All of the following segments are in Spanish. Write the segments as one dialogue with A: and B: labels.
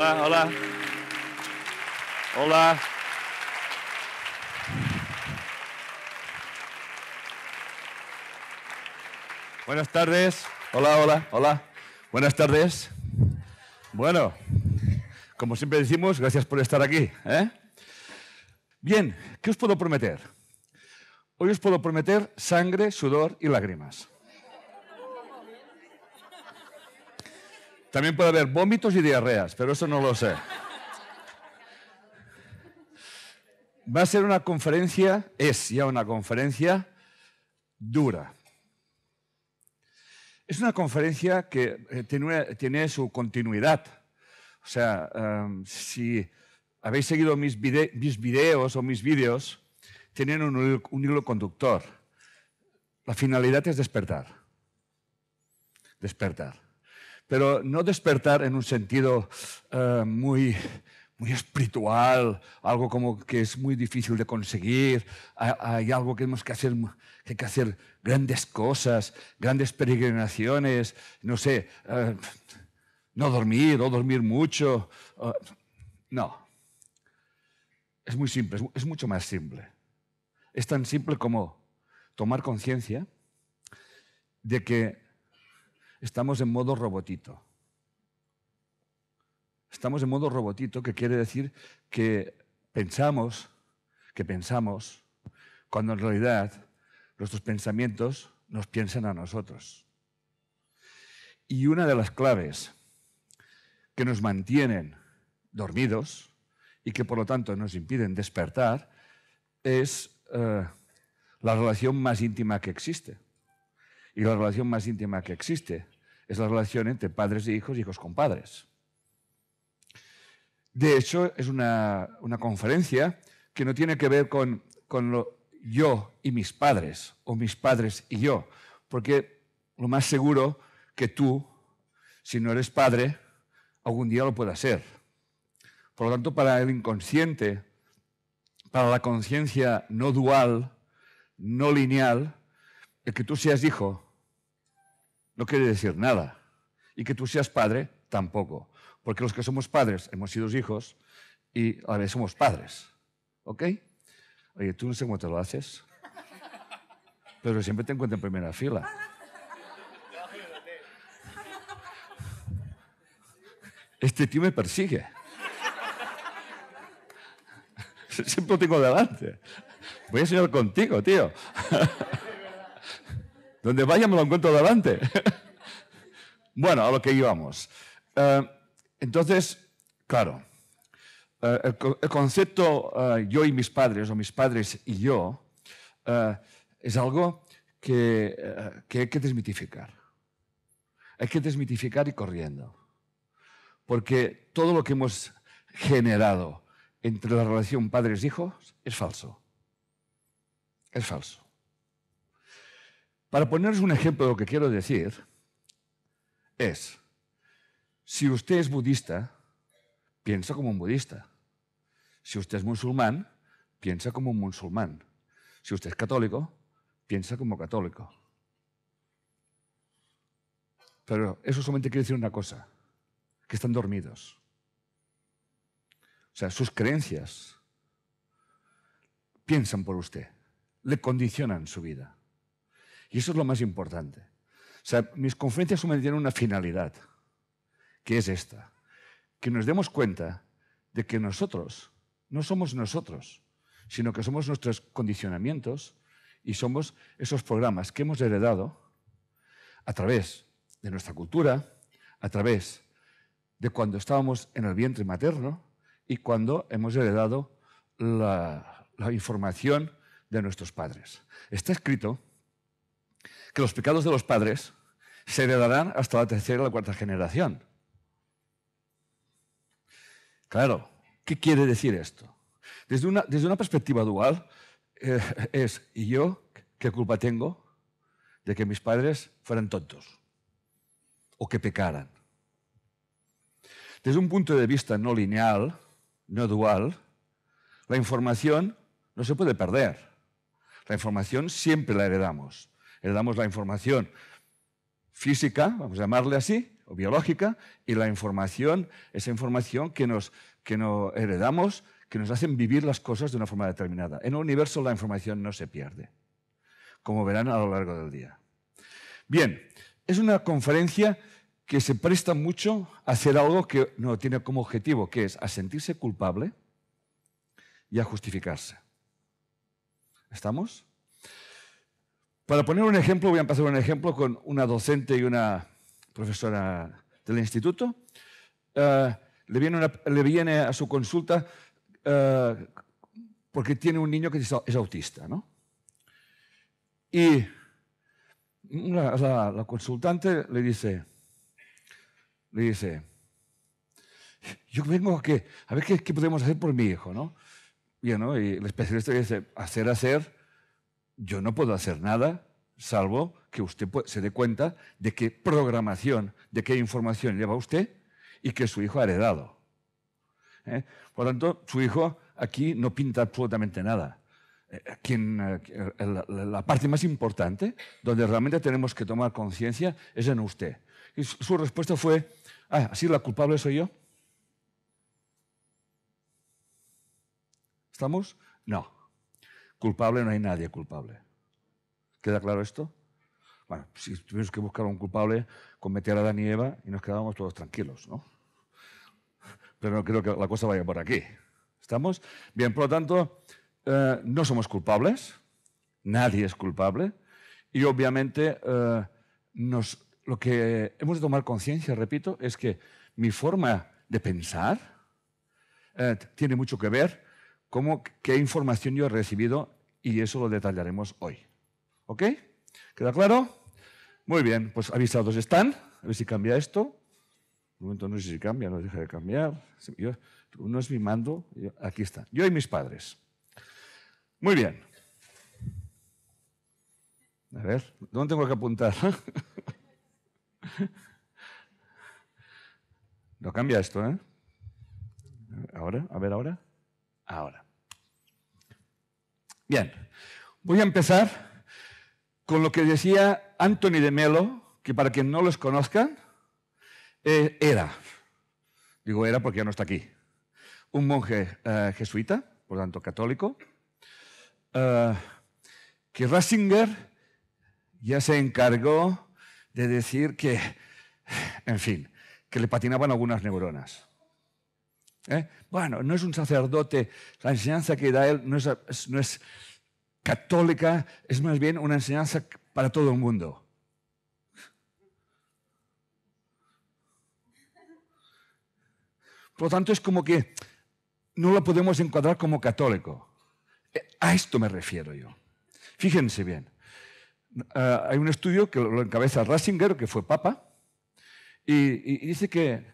A: Hola, hola. Hola. Buenas tardes. Hola, hola, hola. Buenas tardes. Bueno, como siempre decimos, gracias por estar aquí. ¿eh? Bien, ¿qué os puedo prometer? Hoy os puedo prometer sangre, sudor y lágrimas. También puede haber vómitos y diarreas, pero eso no lo sé. Va a ser una conferencia, es ya una conferencia dura. Es una conferencia que eh, tiene, su continuidad. O sea, em, si habéis seguido mis, videos o mis vídeos, tienen un, un hilo conductor. La finalidad es despertar. Despertar pero no despertar en un sentido eh, muy, muy espiritual, algo como que es muy difícil de conseguir, hay, algo que tenemos que hacer, que hay que hacer grandes cosas, grandes peregrinaciones, no sé, eh, no dormir o dormir mucho. Eh, no, es muy simple, es mucho más simple. Es tan simple como tomar conciencia de que estamos en modo robotito. Estamos en modo robotito, que quiere decir que pensamos, que pensamos, cuando en realidad nuestros pensamientos nos piensan a nosotros. Y una de las claves que nos mantienen dormidos y que por lo tanto nos impiden despertar es eh, la relación más íntima que existe. Y la relación más íntima que existe es la relación entre padres e hijos, hijos con padres. De hecho, es una, conferencia que no tiene que ver con, con lo, yo y mis padres, o mis padres y yo, porque lo más seguro que tú, si no eres padre, algún día lo puedas ser. Por lo tanto, para el inconsciente, para la conciencia no dual, no lineal, el que tú seas hijo no quiere decir nada. Y que tú seas padre, tampoco. Porque los que somos padres hemos sido hijos y a somos padres. ¿Ok? Oye, tú no sé cómo te lo haces, pero siempre te encuentro en primera fila. Este tío me persigue. Siempre lo tengo delante. Voy a enseñar contigo, tío. Donde vaya me lo encuentro delante. bueno, a lo que íbamos. Eh, entonces, claro, eh, el, concepto eh, yo y mis padres, o mis padres y yo, es algo que, que hay que desmitificar. Hay que desmitificar y corriendo. Porque todo lo que hemos generado entre la relación padres-hijos es falso. Es falso. Para poneros un ejemplo de lo que quiero decir, es, si usted es budista, piensa como un budista. Si usted es musulmán, piensa como un musulmán. Si usted es católico, piensa como católico. Pero eso solamente quiere decir una cosa, que están dormidos. O sea, sus creencias piensan por usted, le condicionan su vida. Y eso es lo más importante. O sea, mis conferencias tienen una finalidad, que es esta, que nos demos cuenta de que nosotros no somos nosotros, sino que somos nuestros condicionamientos y somos esos programas que hemos heredado a través de nuestra cultura, a través de cuando estábamos en el vientre materno y cuando hemos heredado la información de nuestros padres. Está escrito que los pecados de los padres se heredarán hasta la tercera y la cuarta generación. Claro, ¿qué quiere decir esto? Desde una, desde una perspectiva dual, eh, es, ¿y yo qué culpa tengo de que mis padres fueran tontos o que pecaran? Desde un punto de vista no lineal, no dual, la información no se puede perder. La información siempre la heredamos. Le damos la información física, vamos a llamarle así, o biológica y la información, esa información que nos, que nos heredamos, que nos hacen vivir las cosas de una forma determinada. En el universo la información no se pierde, como verán a lo largo del día. Bien, es una conferencia que se presta mucho a hacer algo que no tiene como objetivo, que es a sentirse culpable y a justificarse. ¿Estamos? Para poner un ejemplo, voy a empezar un ejemplo con una docente y una profesora del instituto. Eh, le, viene a su consulta eh, porque tiene un niño que es, autista, ¿no? Y la, consultante le dice, le dice, yo vengo a, que, a ver qué, podemos hacer por mi hijo, ¿no? Y, ¿no? y el especialista dice, hacer, hacer, yo no puedo hacer nada, salvo que usted se dé cuenta de qué programación, de qué información lleva usted y que su hijo ha heredado. ¿eh? Por lo tanto, su hijo aquí no pinta absolutamente nada. Eh, eh, la parte más importante, donde realmente tenemos que tomar conciencia, es en usted. Y su respuesta fue, ah, ¿así la culpable soy yo? ¿Estamos? No. Culpable no hay nadie culpable. ¿Queda claro esto? Bueno, si tuvimos que buscar a un culpable, cometer a Adán y Eva y nos quedábamos todos tranquilos, ¿no? Pero no creo que la cosa vaya por aquí. ¿Estamos? Bien, por lo tanto, eh, no somos culpables, nadie es culpable, y obviamente eh, lo que hemos de tomar conciencia, repito, es que mi forma de pensar eh, tiene mucho que ver con qué información yo he recibido y eso lo detallaremos hoy. ¿Ok? ¿Queda claro? Muy bien, pues avisados están. A ver si cambia esto. Un momento no sé si cambia, no deja de cambiar. no es mi mando. aquí está. Yo y mis padres. Muy bien. A ver, ¿dónde tengo que apuntar? no cambia esto, ¿eh? Ahora, a ver ahora. Ahora. Bien, voy a empezar con lo que decía Anthony de Melo, que para quien no los conozcan, eh, era, digo era porque ya no está aquí, un monje eh, jesuita, por tanto católico, eh, que Ratzinger ya se encargó de decir que, en fin, que le patinaban algunas neuronas. Bueno, no es un sacerdote, la enseñanza que da él no es católica es más bien una enseñanza para todo el mundo. Por lo tanto, es como que no lo podemos encuadrar como católico. A esto me refiero yo. Fíjense bien. Eh, hay un estudio que lo encabeza Ratzinger, que fue papa, y, dice que,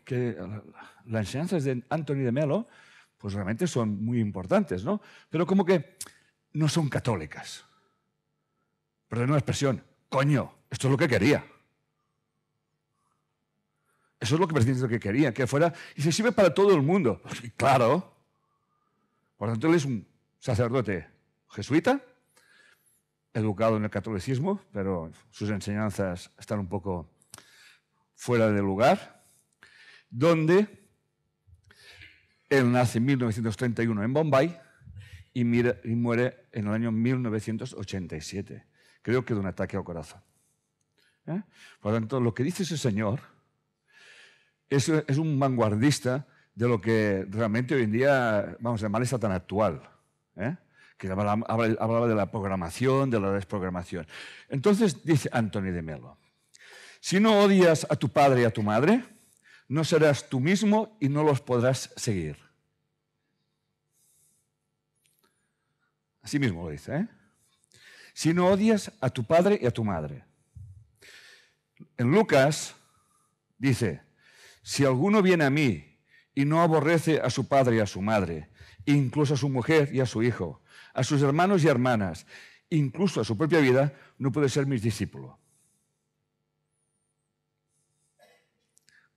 A: las enseñanzas de Anthony de Melo pues realmente son muy importantes, ¿no? Pero como que no son católicas. Perdón la expresión, coño, esto es lo que quería. Eso es lo que precisamente que quería, que fuera, y se sirve para todo el mundo. claro. Por lo tanto, él es un sacerdote jesuita, educado en el catolicismo, pero sus enseñanzas están un poco fuera de lugar, donde él nace en 1931 en Bombay y, muere en el año 1987, creo que de un ataque al corazón. ¿Eh? Por lo tanto, lo que dice ese señor es, es, un vanguardista de lo que realmente hoy en día, vamos a llamar, está tan actual. ¿eh? que hablaba, de la programación, de la desprogramación. Entonces dice Anthony de Melo, si no odias a tu padre y a tu madre, no serás tú mismo y no los podrás seguir. Así mismo lo dice. ¿eh? Si no odias a tu padre y a tu madre. En Lucas dice, si alguno viene a mí y no aborrece a su padre y a su madre, incluso a su mujer y a su hijo, a sus hermanos y hermanas, incluso a su propia vida, no puede ser mi discípulo.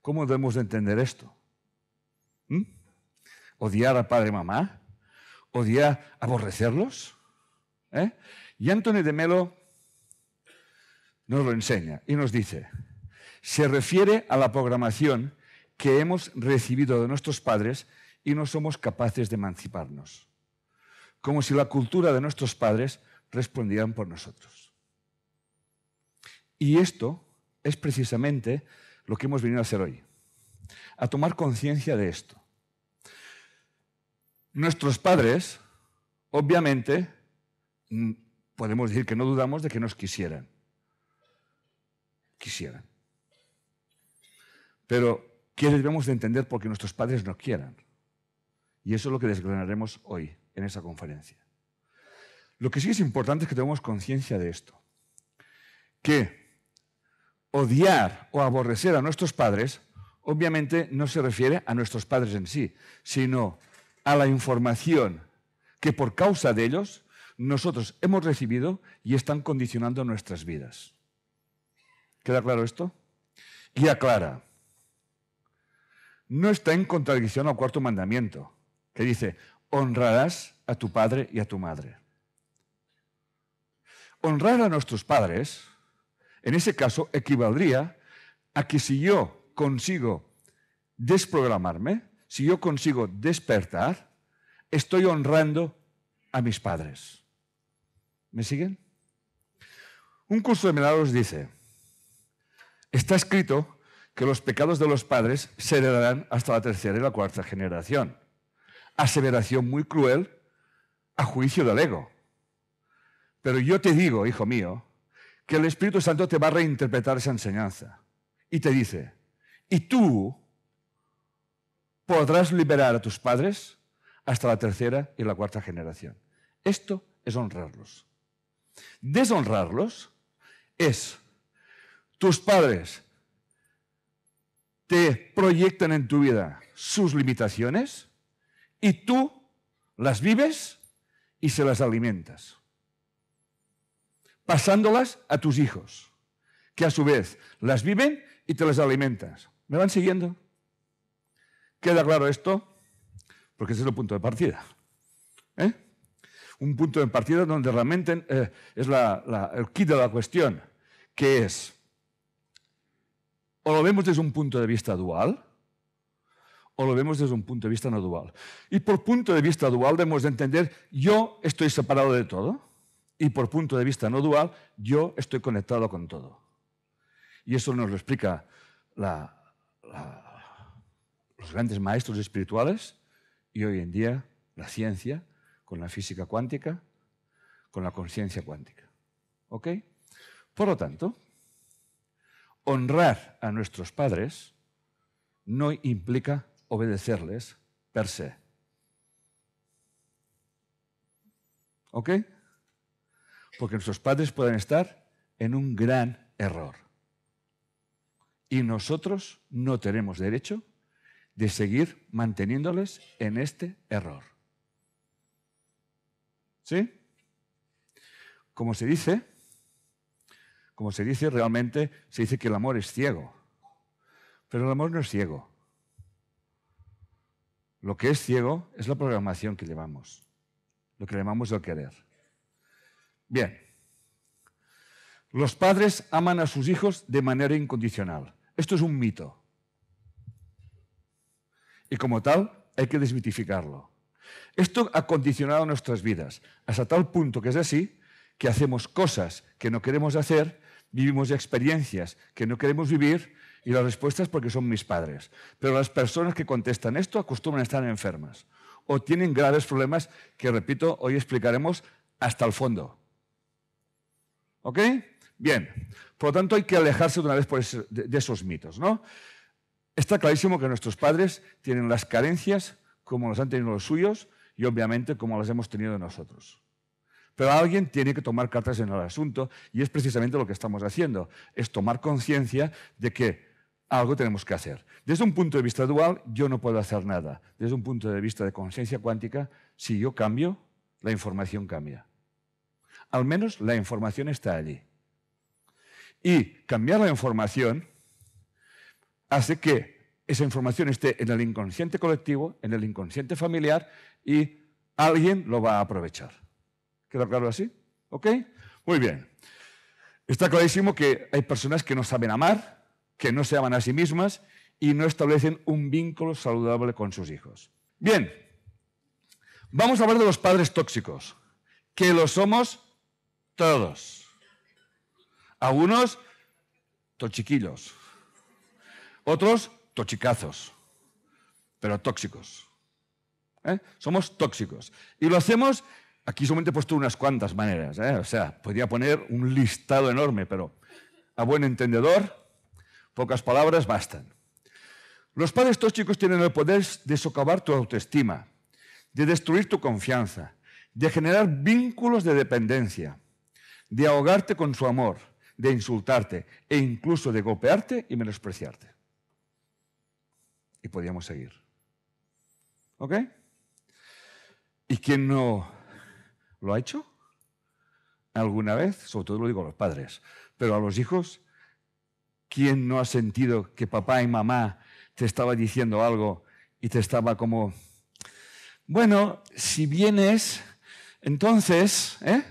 A: ¿Cómo debemos de entender esto? ¿Mm? ¿Odiar a padre y mamá? ¿Odiar, aborrecerlos? ¿Eh? Y Antonio de Melo nos lo enseña y nos dice, se refiere a la programación que hemos recibido de nuestros padres y no somos capaces de emanciparnos. Como si la cultura de nuestros padres respondieran por nosotros. Y esto es precisamente lo que hemos venido a hacer hoy, a tomar conciencia de esto. Nuestros padres, obviamente, podemos decir que no dudamos de que nos quisieran. Quisieran. Pero, ¿qué debemos de entender porque nuestros padres no quieran? Y eso es lo que desgranaremos hoy en esa conferencia. Lo que sí es importante es que tengamos conciencia de esto. Que odiar o aborrecer a nuestros padres, obviamente no se refiere a nuestros padres en sí, sino a la información que por causa de ellos nosotros hemos recibido y están condicionando nuestras vidas. ¿Queda claro esto? Y aclara, no está en contradicción al cuarto mandamiento, que dice, honrarás a tu padre y a tu madre. Honrar a nuestros padres, en ese caso, equivaldría a que si yo consigo desprogramarme, si yo consigo despertar, estoy honrando a mis padres. ¿Me siguen? Un curso de milagros dice, está escrito que los pecados de los padres se heredarán hasta la tercera y la cuarta generación. Aseveración muy cruel a juicio del ego. Pero yo te digo, hijo mío, que el Espíritu Santo te va a reinterpretar esa enseñanza. Y te dice, y tú podrás liberar a tus padres hasta la tercera y la cuarta generación. Esto es honrarlos. Deshonrarlos es tus padres te proyectan en tu vida sus limitaciones y tú las vives y se las alimentas, pasándolas a tus hijos, que a su vez las viven y te las alimentas. ¿Me van siguiendo? ¿Queda claro esto? Porque ese es el punto de partida. ¿eh? Un punto de partida donde realmente eh, es el kit de la cuestión, que es, o lo vemos desde un punto de vista dual, o lo vemos desde un punto de vista no dual. Y por punto de vista dual debemos de entender, yo estoy separado de todo, y por punto de vista no dual, yo estoy conectado con todo. Y eso nos lo explica los grandes maestros espirituales y hoy en día la ciencia con la física cuántica, con la conciencia cuántica. ¿Ok? Por lo tanto, honrar a nuestros padres no implica obedecerles per se. ¿Ok? Porque nuestros padres pueden estar en un gran error. Y nosotros no tenemos derecho de seguir manteniéndoles en este error. ¿Sí? Como se dice, como se dice realmente, se dice que el amor es ciego. Pero el amor no es ciego. Lo que es ciego es la programación que llevamos, lo que llamamos el querer. Bien, los padres aman a sus hijos de manera incondicional. Esto es un mito. Y como tal, hay que desmitificarlo. Esto ha condicionado nuestras vidas, hasta tal punto que es así que hacemos cosas que no queremos hacer, vivimos experiencias que no queremos vivir y la respuesta es porque son mis padres. Pero las personas que contestan esto acostumbran a estar enfermas o tienen graves problemas que, repito, hoy explicaremos hasta el fondo. ¿Ok? Bien. Por lo tanto, hay que alejarse de una vez de esos mitos. ¿no? Está clarísimo que nuestros padres tienen las carencias como las han tenido los suyos y obviamente como las hemos tenido nosotros. Pero alguien tiene que tomar cartas en el asunto y es precisamente lo que estamos haciendo, es tomar conciencia de que algo tenemos que hacer. Desde un punto de vista dual, yo no puedo hacer nada. Desde un punto de vista de conciencia cuántica, si yo cambio, la información cambia. Al menos la información está allí. Y cambiar la información hace que esa información esté en el inconsciente colectivo, en el inconsciente familiar y alguien lo va a aprovechar. ¿Queda claro así? ¿Ok? Muy bien. Está clarísimo que hay personas que no saben amar, que no se aman a sí mismas y no establecen un vínculo saludable con sus hijos. Bien, vamos a hablar de los padres tóxicos, que lo somos todos. Algunos tochiquillos, otros tochicazos, pero tóxicos. ¿eh? Somos tóxicos. Y lo hacemos, aquí solamente he puesto unas cuantas maneras, ¿eh? o sea, podría poner un listado enorme, pero a buen entendedor, pocas palabras bastan. Los padres tóxicos tienen el poder de socavar tu autoestima, de destruir tu confianza, de generar vínculos de dependencia, de ahogarte con su amor, de insultarte e incluso de golpearte y menospreciarte. Y podríamos seguir. ¿Ok? ¿Y quién no lo ha hecho? ¿Alguna vez? Sobre todo lo digo a los padres. Pero a los hijos, ¿quién no ha sentido que papá y mamá te estaba diciendo algo y te estaba como, bueno, si vienes, entonces, ¿eh?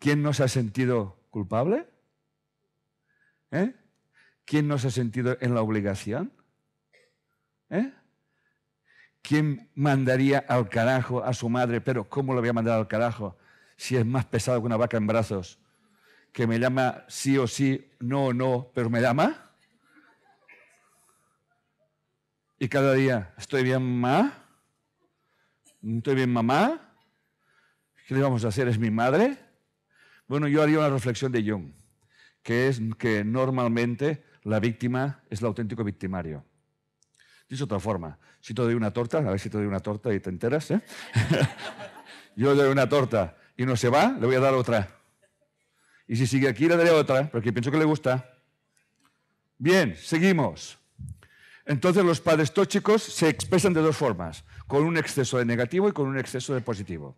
A: ¿Quién no se ha sentido culpable? ¿Eh? ¿Quién no se ha sentido en la obligación? ¿Eh? ¿Quién mandaría al carajo a su madre? Pero ¿cómo lo voy a mandar al carajo si es más pesado que una vaca en brazos? Que me llama sí o sí, no o no, pero me llama. Y cada día, ¿estoy bien, mamá? ¿Estoy bien, mamá? ¿Qué le vamos a hacer? ¿Es mi madre? Bueno, yo haría una reflexión de Jung, que es que normalmente la víctima es el auténtico victimario. Dicho otra forma, si te doy una torta, a ver si te doy una torta y te enteras, ¿eh? yo le doy una torta y no se va, le voy a dar otra. Y si sigue aquí, le daré otra, porque pienso que le gusta. Bien, seguimos. Entonces los padres tóxicos se expresan de dos formas, con un exceso de negativo y con un exceso de positivo.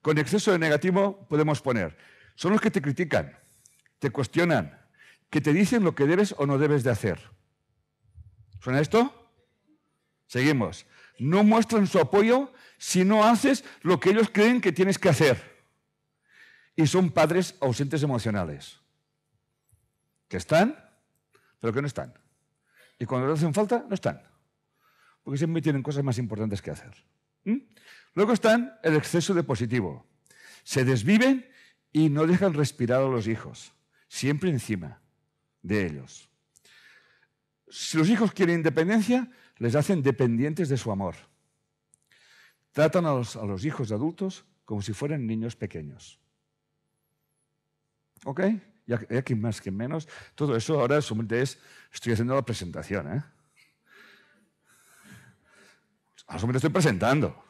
A: Con exceso de negativo podemos poner, son los que te critican, te cuestionan, que te dicen lo que debes o no debes de hacer. ¿Suena esto? Seguimos. No muestran su apoyo si no haces lo que ellos creen que tienes que hacer. Y son padres ausentes emocionales. Que están, pero que no están. Y cuando les hacen falta, no están. Porque siempre tienen cosas más importantes que hacer. ¿Mm? Luego están el exceso de positivo. Se desviven y no dejan respirar a los hijos. Siempre encima de ellos. Si los hijos quieren independencia, les hacen dependientes de su amor. Tratan a los, a los hijos adultos como si fueran niños pequeños. ¿Ok? Ya, que más que menos, todo eso ahora es, estoy haciendo la presentación. ¿eh? Ahora solamente estoy presentando.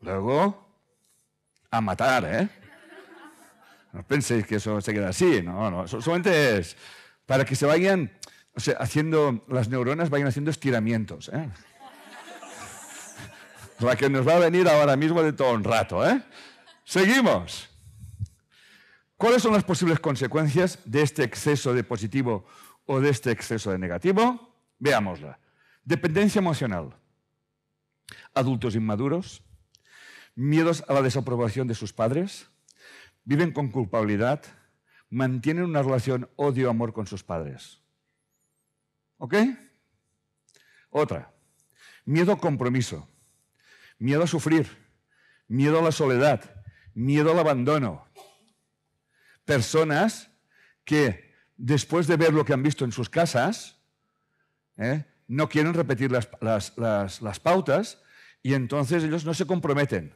A: Luego, a matar, ¿eh? No penséis que eso se queda así, no, no, solamente es para que se vayan o sea, haciendo, las neuronas vayan haciendo estiramientos. ¿eh? La que nos va a venir ahora mismo de todo un rato. ¿eh? Seguimos. ¿Cuáles son las posibles consecuencias de este exceso de positivo o de este exceso de negativo? Veámosla. Dependencia emocional. Adultos inmaduros. Miedos a la desaprobación de sus padres. Viven con culpabilidad. Mantienen una relación odio-amor con sus padres. ¿Ok? Otra. Miedo a compromiso. Miedo a sufrir. Miedo a la soledad. Miedo al abandono. Personas que después de ver lo que han visto en sus casas, ¿eh? no quieren repetir las, las, pautas y entonces ellos no se comprometen.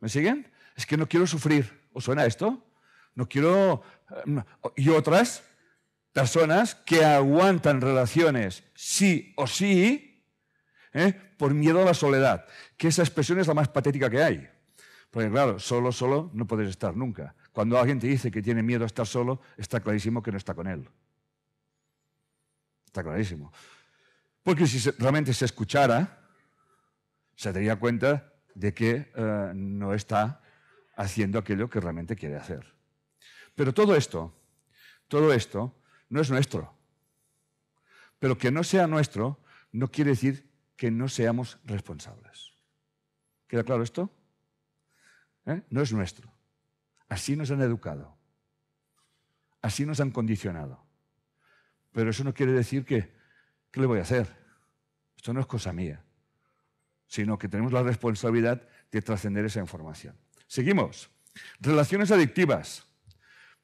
A: ¿Me siguen? Es que no quiero sufrir. ¿Os suena esto? No quiero... Eh, y otras Personas que aguantan relaciones sí o sí ¿eh? por miedo a la soledad, que esa expresión es la más patética que hay. Porque claro, solo, solo no puedes estar nunca. Cuando alguien te dice que tiene miedo a estar solo, está clarísimo que no está con él. Está clarísimo. Porque si realmente se escuchara, se daría cuenta de que eh, no está haciendo aquello que realmente quiere hacer. Pero todo esto, todo esto no es nuestro. Pero que no sea nuestro no quiere decir que no seamos responsables. ¿Queda claro esto? ¿Eh? No es nuestro. Así nos han educado. Así nos han condicionado. Pero eso no quiere decir que, ¿qué le voy a hacer? Esto no es cosa mía, sino que tenemos la responsabilidad de trascender esa información. Seguimos. Relaciones adictivas.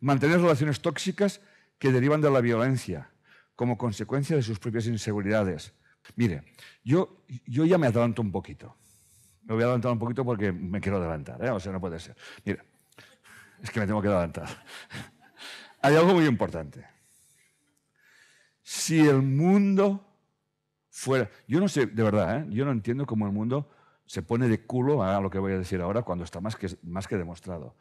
A: Mantener relaciones tóxicas que derivan de la violencia como consecuencia de sus propias inseguridades. Mire, yo, yo ya me adelanto un poquito. Me voy a adelantar un poquito porque me quiero adelantar, ¿eh? o sea, no puede ser. Mira, es que me tengo que adelantar. Hay algo muy importante. Si el mundo fuera... Yo no sé, de verdad, ¿eh? yo no entiendo cómo el mundo se pone de culo a lo que voy a decir ahora cuando está más que, más que demostrado.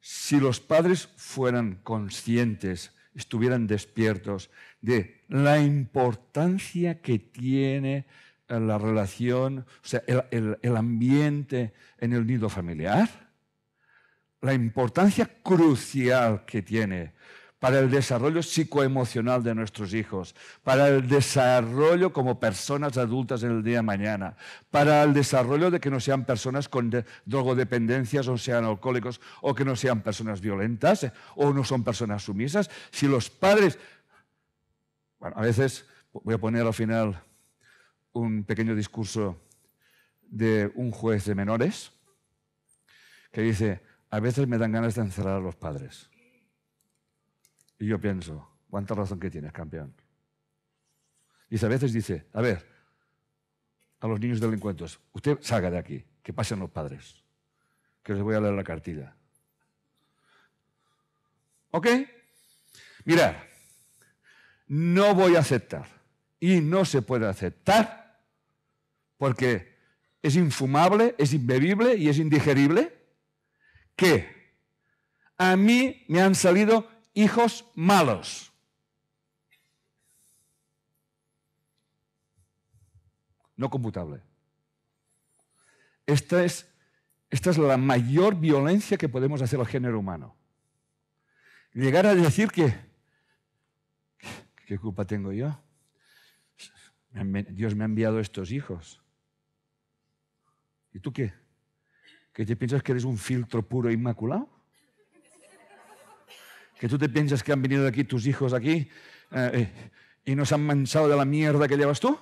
A: Si los padres fueran conscientes, estuvieran despiertos de la importancia que tiene la relación, o sea, el, el ambiente en el nido familiar, la importancia crucial que tiene para el desarrollo psicoemocional de nuestros hijos, para el desarrollo como personas adultas en el día de mañana, para el desarrollo de que no sean personas con drogodependencias o sean alcohólicos o que no sean personas violentas eh, o no son personas sumisas. Si los padres, bueno, a veces voy a poner al final un pequeño discurso de un juez de menores que dice, a veces me dan ganas de encerrar a los padres. Y yo pienso, ¿cuánta razón que tienes, campeón? Y a veces dice, a ver, a los niños delincuentes, usted salga de aquí, que pasen los padres, que les voy a leer la cartilla. ¿Ok? Mirad, no voy a aceptar y no se puede aceptar porque es infumable, es imbebible y es indigerible que a mí me han salido hijos malos. No computable. Esta es, esta es la mayor violencia que podemos hacer al género humano. Llegar a decir que, ¿qué culpa tengo yo? Dios me ha enviado estos hijos. ¿Y tú qué? ¿Que te piensas que eres un filtro puro e inmaculado? ¿Que tú te piensas que han venido aquí tus hijos aquí eh, eh, y nos han manchado de la mierda que llevas tú?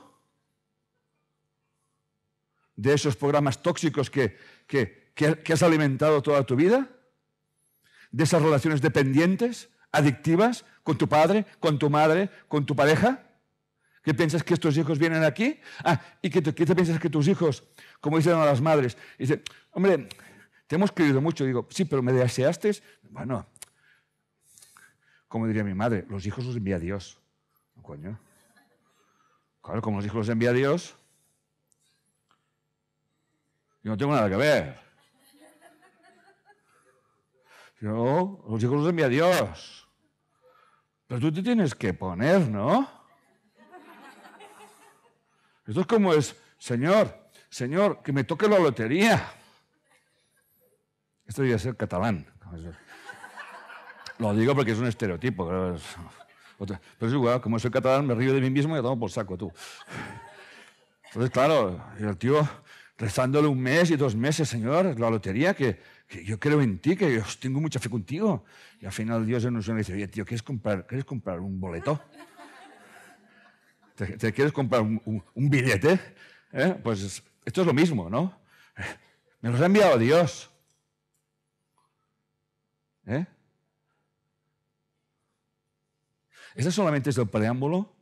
A: ¿De esos programas tóxicos que, que, que has alimentado toda tu vida? ¿De esas relaciones dependientes, adictivas, con tu padre, con tu madre, con tu pareja? ¿Qué piensas que estos hijos vienen aquí? Ah, ¿y qué te, qué te piensas que tus hijos, como dicen a las madres, dicen, hombre, te hemos querido mucho? Digo, sí, pero me deseaste. Bueno, como diría mi madre, los hijos los envía Dios. Coño. Claro, como los hijos los envía Dios, yo no tengo nada que ver. Yo, los hijos los envía Dios. Pero tú te tienes que poner, ¿no? Esto es como es, Señor, Señor, que me toque la lotería. Esto debería ser catalán. Lo digo porque es un estereotipo. Pero es, igual, como soy catalán, me río de mí mismo y tomo por saco tú. Entonces, claro, el tío rezándole un mes y dos meses, Señor, la lotería, que, yo creo en ti, que yo tengo mucha fe contigo. Y al final Dios en un sueño dice, oye, tío, ¿quieres comprar, ¿quieres comprar un boleto? ¿Te, quieres comprar un, billete? ¿Eh? Pues esto es lo mismo, ¿no? Me los ha enviado Dios. ¿Eh? Este solamente es el preámbulo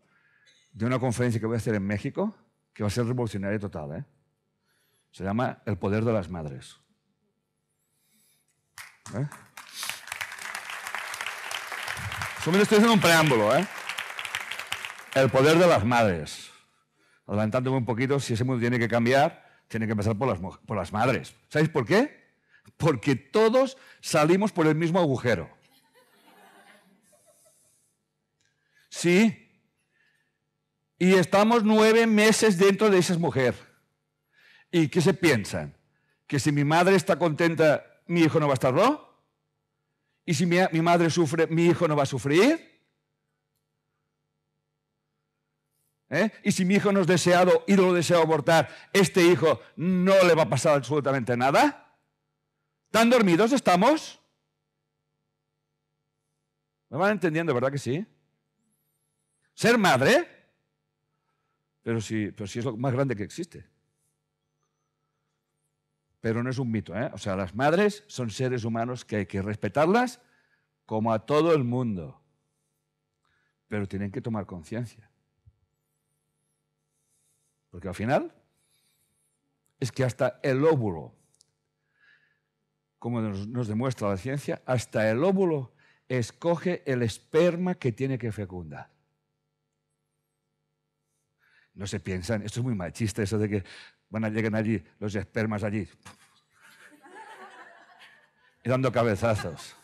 A: de una conferencia que voy a hacer en México, que va a ser revolucionaria total. ¿eh? Se llama El poder de las madres. ¿Eh? Estoy haciendo un preámbulo, ¿eh? El poder de las madres. Adelantándome un poquito, si ese mundo tiene que cambiar, tiene que empezar por las, por las madres. ¿Sabéis por qué? Porque todos salimos por el mismo agujero. Sí. Y estamos nueve meses dentro de esa mujer. ¿Y qué se piensan? ¿Que si mi madre está contenta, mi hijo no va a estarlo? ¿Y si mi, madre sufre, mi hijo no va a sufrir? ¿Eh? Y si mi hijo no es deseado y lo deseo abortar, este hijo no le va a pasar absolutamente nada. ¿Tan dormidos estamos? ¿Me van entendiendo, verdad que sí? Ser madre, pero sí, pero sí es lo más grande que existe. Pero no es un mito, ¿eh? O sea, las madres son seres humanos que hay que respetarlas como a todo el mundo. Pero tienen que tomar conciencia. Porque al final es que hasta el óvulo, como nos, demuestra la ciencia, hasta el óvulo escoge el esperma que tiene que fecundar. No se piensan, esto es muy machista, eso de que van a llegar allí los espermas allí y dando cabezazos.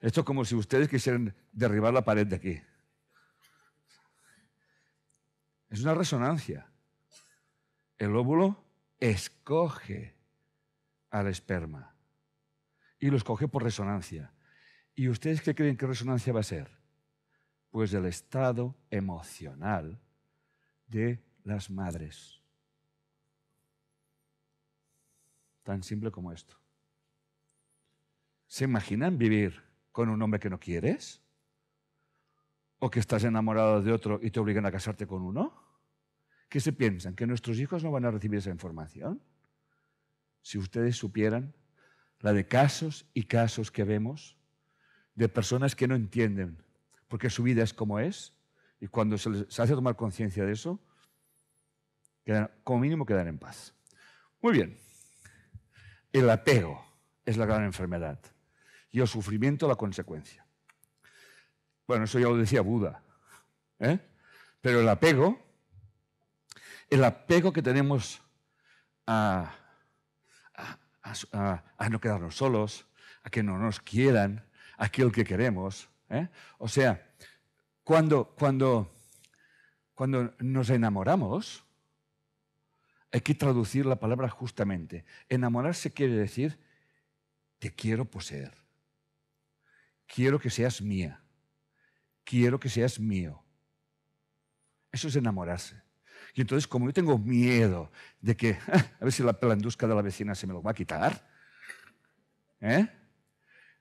A: Esto es como si ustedes quisieran derribar la pared de aquí. Es una resonancia. El óvulo escoge al esperma y lo escoge por resonancia. ¿Y ustedes qué creen que resonancia va a ser? Pues el estado emocional de las madres. Tan simple como esto. ¿Se imaginan vivir con un hombre que no quieres? ¿O que estás enamorado de otro y te obligan a casarte con uno? ¿Qué se piensan? ¿Que nuestros hijos no van a recibir esa información? Si ustedes supieran la de casos y casos que vemos de personas que no entienden porque su vida es como es y cuando se les hace tomar conciencia de eso, como mínimo quedan en paz. Muy bien. El apego es la gran enfermedad y el sufrimiento la consecuencia. Bueno, eso ya lo decía Buda. ¿eh? Pero el apego, el apego que tenemos a, no quedarnos solos, a que no nos quieran, a aquel que queremos. ¿Eh? O sea, cuando, cuando, cuando nos enamoramos, hay que traducir la palabra justamente. Enamorarse quiere decir, te quiero poseer. Quiero que seas mía quiero que seas mío. Eso es enamorarse. Y entonces, como yo tengo miedo de que, a ver si la pelandusca de la vecina se me lo va a quitar, ¿eh?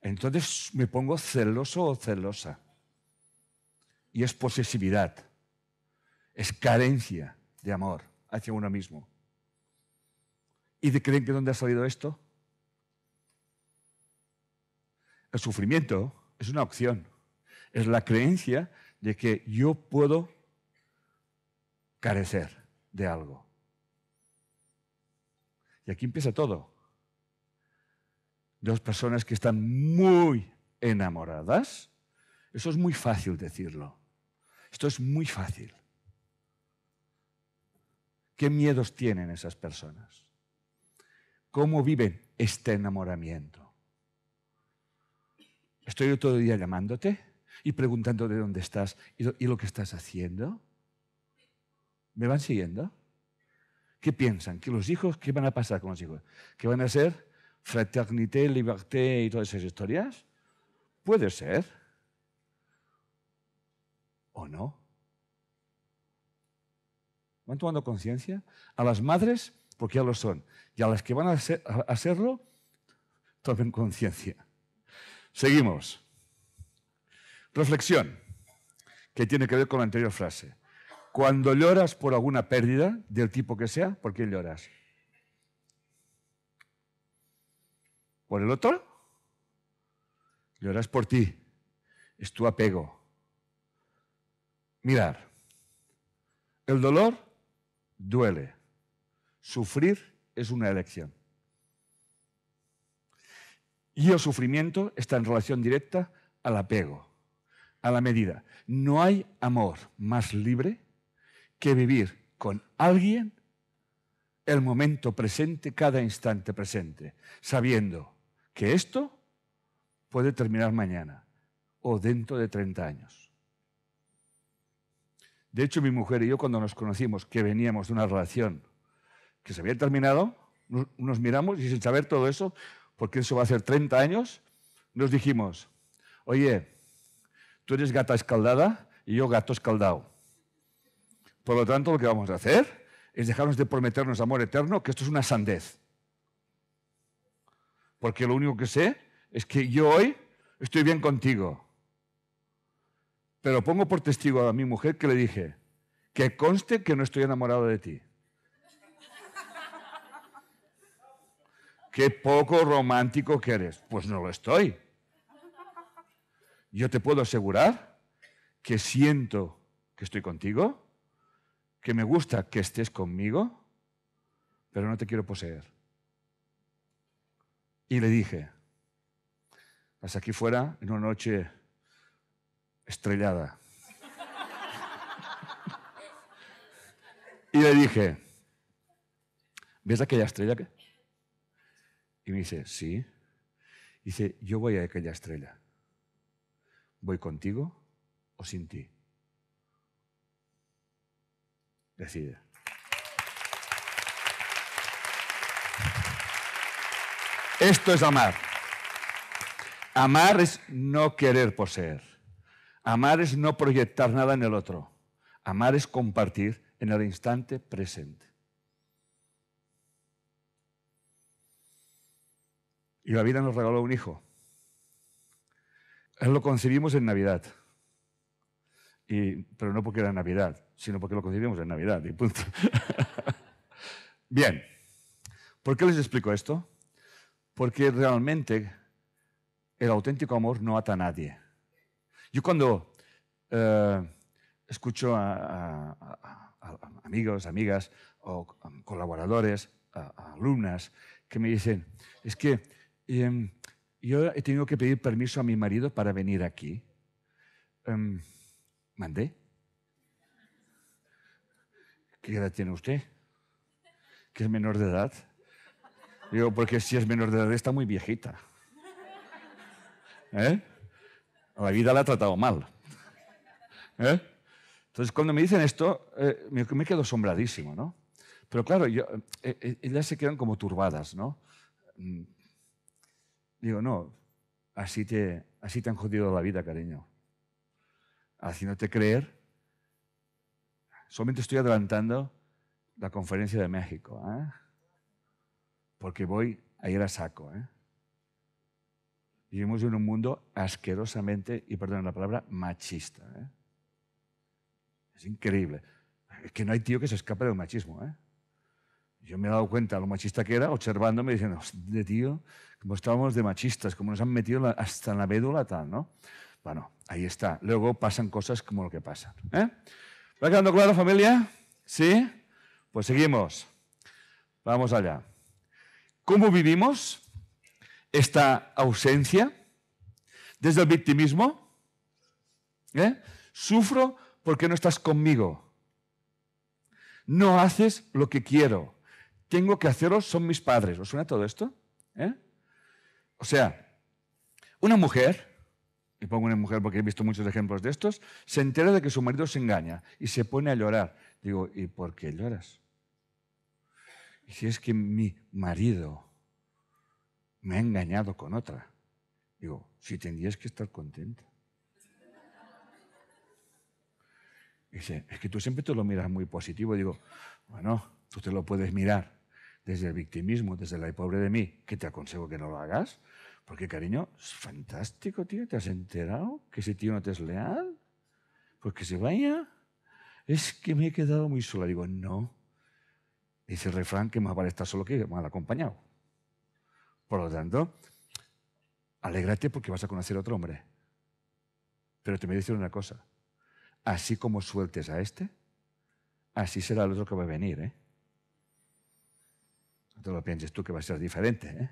A: Entonces me pongo celoso o celosa. Y es posesividad, es carencia de amor hacia uno mismo. ¿Y de creen que dónde ha salido esto? El sufrimiento es una opción es la creencia de que yo puedo carecer de algo. Y aquí empieza todo. Dos personas que están muy enamoradas, eso es muy fácil decirlo. Esto es muy fácil. ¿Qué miedos tienen esas personas? ¿Cómo viven este enamoramiento? ¿Estoy todo el día llamándote? y preguntando de dónde estás y lo, que estás haciendo. ¿Me van siguiendo? ¿Qué piensan? ¿Que los hijos, qué van a pasar con los hijos? ¿Que van a ser fraternité, liberté y todas esas historias? Puede ser. ¿O no? ¿Van tomando conciencia? A las madres, porque ya lo son. Y a las que van a, a hacerlo, tomen conciencia. Seguimos. Reflexión, que tiene que ver con la anterior frase. Cuando lloras por alguna pérdida, del tipo que sea, ¿por quién lloras? ¿Por el otro? Lloras por ti. Es tu apego. Mirar. El dolor duele. Sufrir es una elección. Y el sufrimiento está en relación directa al apego a la medida. No hay amor más libre que vivir con alguien el momento presente, cada instante presente, sabiendo que esto puede terminar mañana o dentro de 30 años. De hecho, mi mujer y yo cuando nos conocimos, que veníamos de una relación que se había terminado, nos miramos y sin saber todo eso, porque eso va a ser 30 años, nos dijimos, oye, Tú eres gata escaldada y yo gato escaldado. Por lo tanto, lo que vamos a hacer es dejarnos de prometernos amor eterno, que esto es una sandez. Porque lo único que sé es que yo hoy estoy bien contigo. Pero pongo por testigo a mi mujer que le dije, que conste que no estoy enamorado de ti. Qué poco romántico que eres. Pues no lo estoy. Yo te puedo asegurar que siento que estoy contigo, que me gusta que estés conmigo, pero no te quiero poseer. Y le dije, vas aquí fuera en una noche estrellada. y le dije, ¿ves aquella estrella? Y me dice, sí. Dice, yo voy a aquella estrella. ¿Voy contigo o sin ti? Decide. Esto es amar. Amar es no querer poseer. Amar es no proyectar nada en el otro. Amar es compartir en el instante presente. Y la vida nos regaló un hijo. Lo concebimos en Navidad. Y, pero no porque era Navidad, sino porque lo concebimos en Navidad. Y punto. Bien. ¿Por qué les explico esto? Porque realmente el auténtico amor no ata a nadie. Yo cuando eh, escucho a, amigos, amigas o colaboradores, alumnas que me dicen, es que em, yo he tenido que pedir permiso a mi marido para venir aquí. Em, ¿Mandé? ¿Qué edad tiene usted? ¿Que es menor de edad? Digo, porque si es menor de edad está muy viejita. ¿Eh? La vida la ha tratado mal. ¿Eh? Entonces, cuando me dicen esto, eh, me, quedo asombradísimo, ¿no? Pero claro, yo, ellas se quedan como turbadas, ¿no? Mm. Digo, no, así te, así te han jodido la vida, cariño. Haciéndote creer. Solamente estoy adelantando la conferencia de México, ¿eh? Porque voy a ir a saco. ¿eh? Vivimos en un mundo asquerosamente, y perdón la palabra, machista. ¿eh? Es increíble. Es que no hay tío que se escape del machismo. ¿eh? Yo me he dado cuenta lo machista que era observándome y diciendo, de tío, como estábamos de machistas, como nos han metido hasta en la médula tal, ¿no? Bueno, ahí está. Luego pasan cosas como lo que pasan. ¿eh? ¿Va quedando claro, familia? ¿Sí? Pues seguimos. Vamos allá. ¿Cómo vivimos esta ausencia? Desde el victimismo. ¿Eh? Sufro porque no estás conmigo. No haces lo que quiero tengo que hacerlo, son mis padres. ¿Os suena todo esto? ¿Eh? O sea, una mujer, y pongo una mujer porque he visto muchos ejemplos de estos, se entera de que su marido se engaña y se pone a llorar. Digo, ¿y por qué lloras? Y si es que mi marido me ha engañado con otra. Digo, si tendrías que estar contenta. Dice, es que tú siempre te lo miras muy positivo. Digo, bueno, tú te lo puedes mirar desde el victimismo, desde la pobre de mí, que te aconsejo que no lo hagas, porque cariño, es fantástico, tío, ¿te has enterado que ese tío no te es leal? Pues que se vaya. Es que me he quedado muy sola. Digo, no. Dice el refrán que más vale estar solo que mal acompañado. Por lo tanto, alégrate porque vas a conocer a otro hombre. Pero te voy a decir una cosa. Así como sueltes a este, así será el otro que va a venir, ¿eh? No te lo pienses tú que va a ser diferente. ¿eh?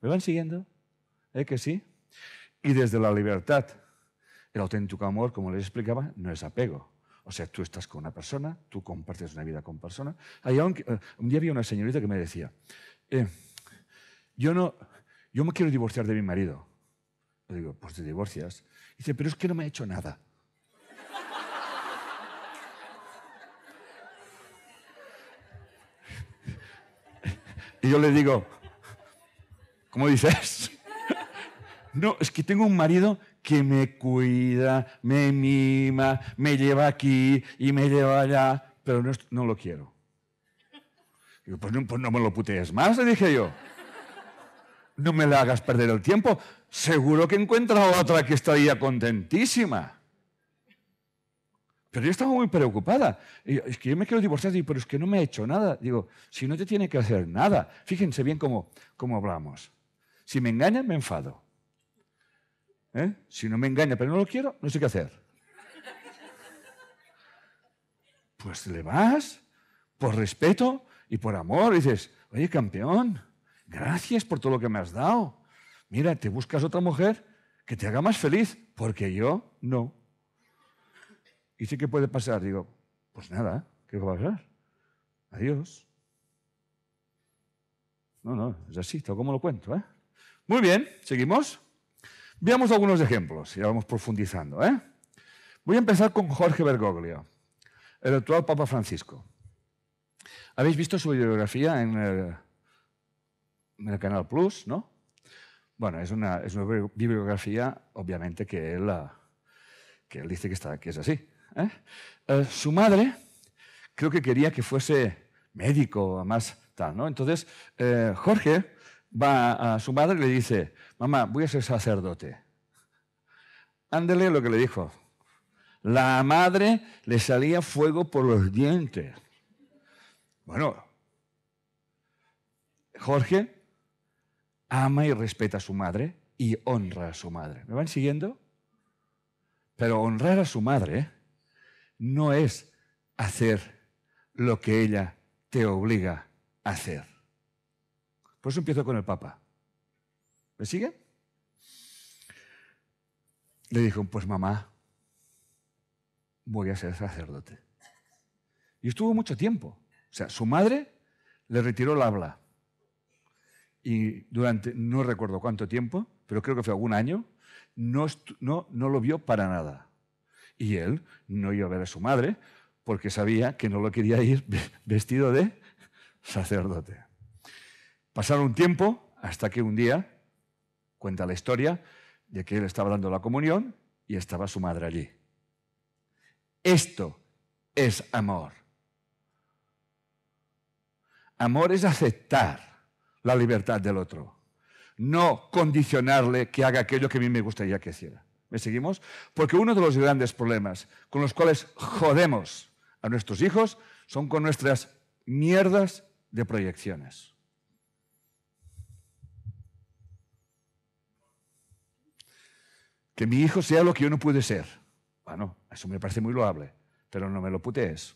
A: ¿Me van siguiendo? ¿Eh que sí? Y desde la libertad, el auténtico amor, como les explicaba, no es apego. O sea, tú estás con una persona, tú compartes una vida con persona. Eh, un, día había una señorita que me decía, eh, yo, no, yo me quiero divorciar de mi marido. Le digo, pues te divorcias. dice, pero es que no me ha hecho nada. Y yo le digo, ¿cómo dices? No, es que tengo un marido que me cuida, me mima, me lleva aquí y me lleva allá, pero no, lo quiero. Digo, pues no, pues no me lo putees más, le dije yo. No me le hagas perder el tiempo. Seguro que encuentra otra que estaría contentísima. Pero yo estaba muy preocupada. es que yo me quiero divorciar, pero es que no me ha hecho nada. Digo, si no te tiene que hacer nada. Fíjense bien cómo, cómo hablamos. Si me engaña, me enfado. ¿Eh? Si no me engaña, pero no lo quiero, no sé qué hacer. Pues le vas, por respeto y por amor, dices, oye, campeón, gracias por todo lo que me has dado. Mira, te buscas otra mujer que te haga más feliz, porque yo no. ¿Y sí que puede pasar? Digo, pues nada, ¿qué va a pasar? Adiós. No, no, es así, todo como lo cuento. ¿eh? Muy bien, seguimos. Veamos algunos ejemplos y vamos profundizando. ¿eh? Voy a empezar con Jorge Bergoglio, el actual Papa Francisco. ¿Habéis visto su biografía en el, en el Canal Plus, no? Bueno, es una, es una bibliografía, obviamente, que él, que él dice que, está, que es así. ¿eh? Eh, su madre creo que quería que fuese médico, más tal, ¿no? Entonces, eh, Jorge va a su madre y le dice, mamá, voy a ser sacerdote. Ándele lo que le dijo. La madre le salía fuego por los dientes. Bueno, Jorge ama y respeta a su madre y honra a su madre. ¿Me van siguiendo? Pero honrar a su madre no es hacer lo que ella te obliga a hacer. Por eso empiezo con el Papa. ¿Me sigue? Le dijo, pues mamá, voy a ser sacerdote. Y estuvo mucho tiempo. O sea, su madre le retiró el habla y durante, no recuerdo cuánto tiempo, pero creo que fue algún año, no, no, no lo vio para nada. Y él no iba a ver a su madre porque sabía que no lo quería ir vestido de sacerdote. Pasaron un tiempo hasta que un día, cuenta la historia, de que él estaba dando la comunión y estaba su madre allí. Esto es amor. Amor es aceptar la libertad del otro. No condicionarle que haga aquello que a mí me gustaría que hiciera. ¿Me seguimos? Porque uno de los grandes problemas con los cuales jodemos a nuestros hijos son con nuestras mierdas de proyecciones. Que mi hijo sea lo que yo no pude ser. Bueno, eso me parece muy loable, pero no me lo putees.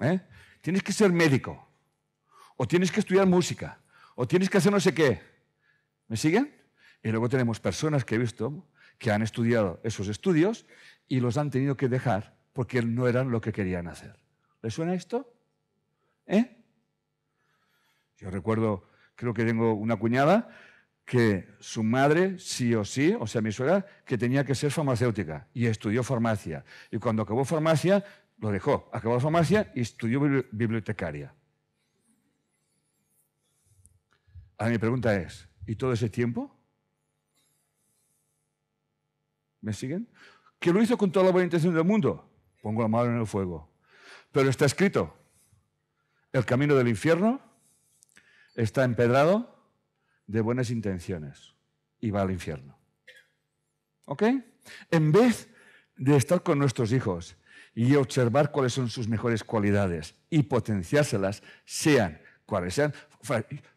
A: ¿Eh? Tienes que ser médico o tienes que estudiar música, o tienes que hacer no sé qué. ¿Me siguen? Y luego tenemos personas que he visto que han estudiado esos estudios y los han tenido que dejar porque no eran lo que querían hacer. ¿Les suena esto? ¿Eh? Yo recuerdo, creo que tengo una cuñada que su madre, sí o sí, o sea, mi suegra, que tenía que ser farmacéutica y estudió farmacia. Y cuando acabó farmacia, lo dejó. Acabó farmacia y estudió bibliotecaria. Ahora mi pregunta es, ¿y todo ese tiempo? ¿Me siguen? ¿Que lo hizo con toda la buena intención del mundo? Pongo la mano en el fuego. Pero está escrito, el camino del infierno está empedrado de buenas intenciones y va al infierno. ¿Ok? En vez de estar con nuestros hijos y observar cuáles son sus mejores cualidades y potenciárselas, sean cuales sean,